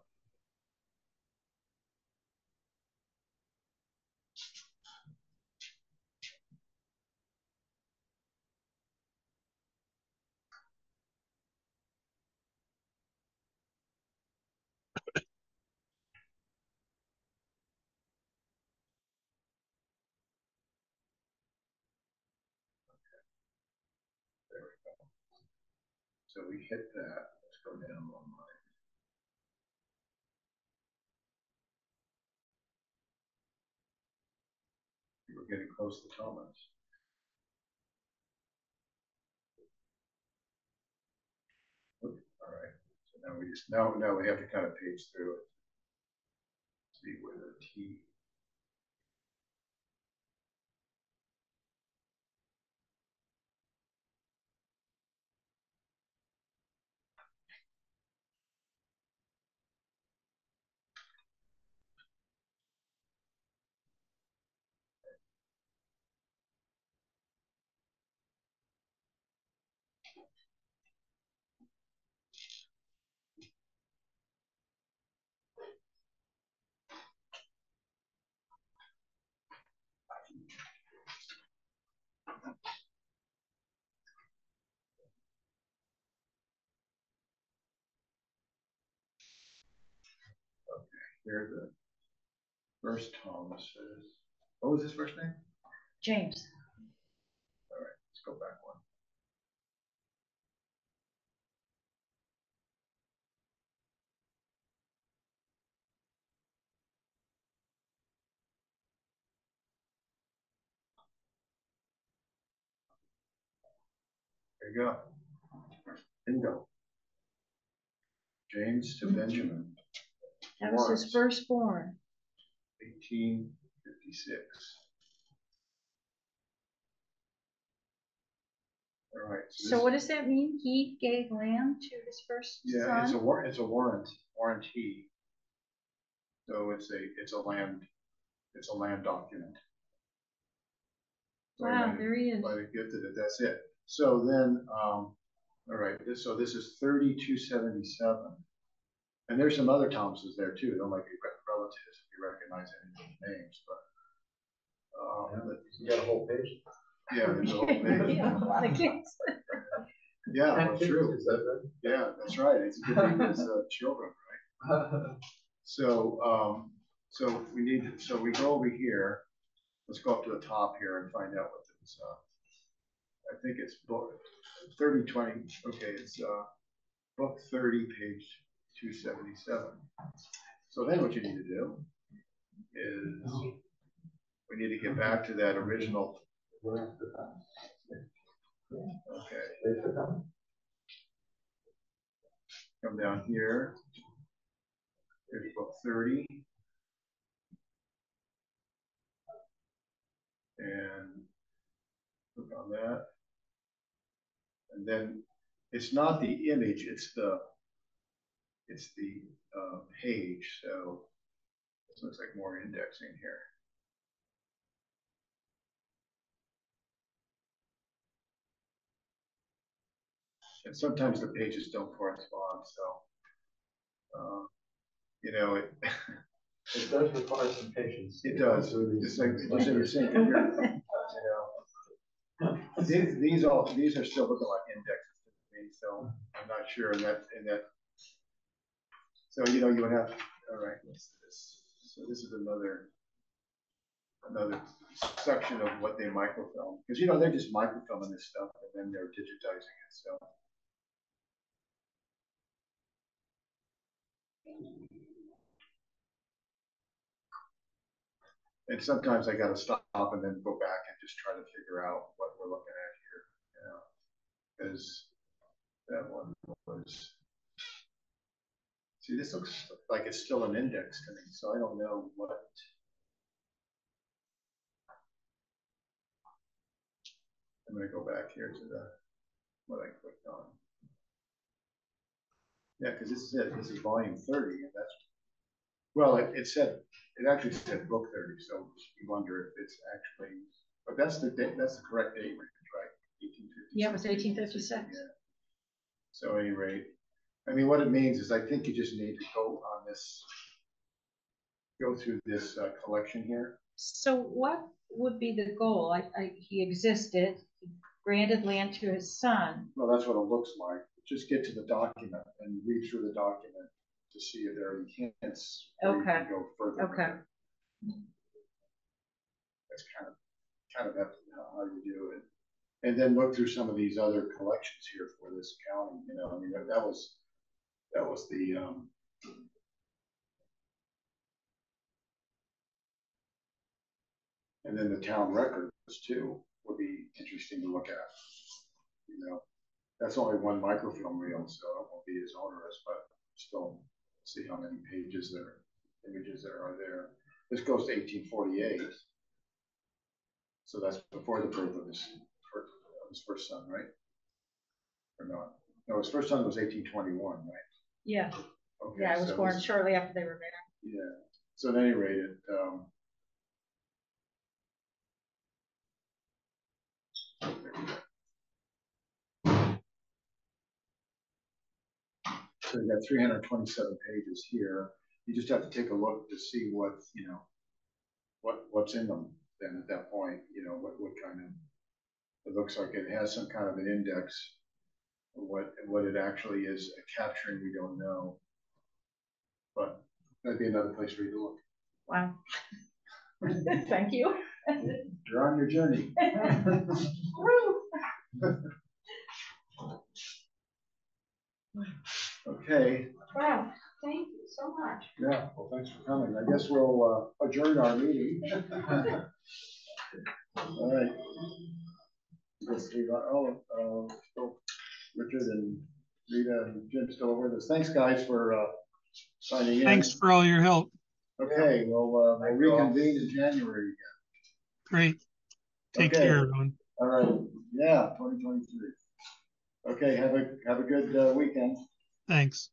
So we hit that. Let's go down one line. We're getting close to Thomas. All right. So now we just now now we have to kind of page through it. See where the T. Okay, here the first Thomas is. What was his first name? James. All right, let's go back one. There you go. Bingo. James to Benjamin, That was his Lawrence. firstborn. eighteen fifty-six. All right. So this- what does that mean? He gave land to his first Yeah, it's a son? war, it's a warrant, warranty. So it's a, it's a land, it's a land document. So Wow, there he is. Might have gifted it, that's it. So then, um, all right, this, so this is thirty-two seventy-seven. And there's some other Thomases there too, they might be relatives, if you recognize any of the names, but. Um, but- You got a whole page? yeah, there's a whole Yeah, a lot of kids. Yeah, And well, kids, true. Is that Yeah, that's right. It's a good thing it's uh, children, right? right? So, um, so we need, to- so we go over here let's go up to the top here and find out what it's, uh, I think it's book thirty twenty, okay, it's, uh, book thirty, page two seventy-seven. So then what you need to do is, we need to get back to that original, okay. Come down here. Here's book thirty. And click on that. And then it's not the image, it's the it's the uh, page. So this looks like more indexing here. And sometimes the pages don't correspond, so uh, you know it. It does require some patience. It does. It's like, it's like you're saying, you know. These, these all, these are still looking like indexes to me, so I'm not sure in that, in that. So, you know, you would have, all right, what's this? So this is another, another section of what they microfilm, because, you know, they're just microfilming this stuff and then they're digitizing it, so. And sometimes I gotta stop and then go back and just try to figure out what we're looking at here, you know? Because that one was. See, this looks like it's still an index to me, so I don't know what. I'm gonna go back here to the, what I clicked on. Yeah, because this is it, this is volume thirty, and that's well, it, it said, it actually said book thirty, so you wonder if it's actually, but that's the date, that's the correct date, right? Eighteen fifty. Yeah, it was eighteen fifty-six. So at any rate, I mean, what it means is I think you just need to go on this, go through this uh, collection here. So what would be the goal? I, I, he existed, he granted land to his son. Well, that's what it looks like. Just get to the document and read through the document to see if there are any hints. where you can Okay. Go further. Okay. That's kind of, kind of how you do it. And then look through some of these other collections here for this county, you know, I mean, that was, that was the, um, and then the town records too would be interesting to look at. You know, that's only one microfilm reel, so it won't be as onerous, but still see how many pages there, images there are there. This goes to eighteen forty-eight. So that's before the birth of his, first- his first son, right? Or not? No, his first son was eighteen twenty-one, right? Yeah, Okay, yeah, I was so born this- shortly after they were married. Yeah, so at any rate, it, um. there we go. So you got three hundred twenty-seven pages here. You just have to take a look to see what, you know, what, what's in them then at that point, you know, what, what kind of, it looks like it has some kind of an index. What, what it actually is capturing, we don't know. But that'd be another place for you to look. Wow. Thank you. You're on your journey. Okay, Wow, thank you so much. yeah, well, thanks for coming. I guess we'll uh, adjourn our meeting. All right. Guess we got, oh, uh, still Richard and Rita and Jim still with us. Thanks, guys, for uh, signing in. Thanks for all your help. Okay, we'll, uh, we'll reconvene in January again. Great. Take Okay. care, everyone. All right, yeah, twenty twenty-three. Okay, have a, have a good uh, weekend. Thanks.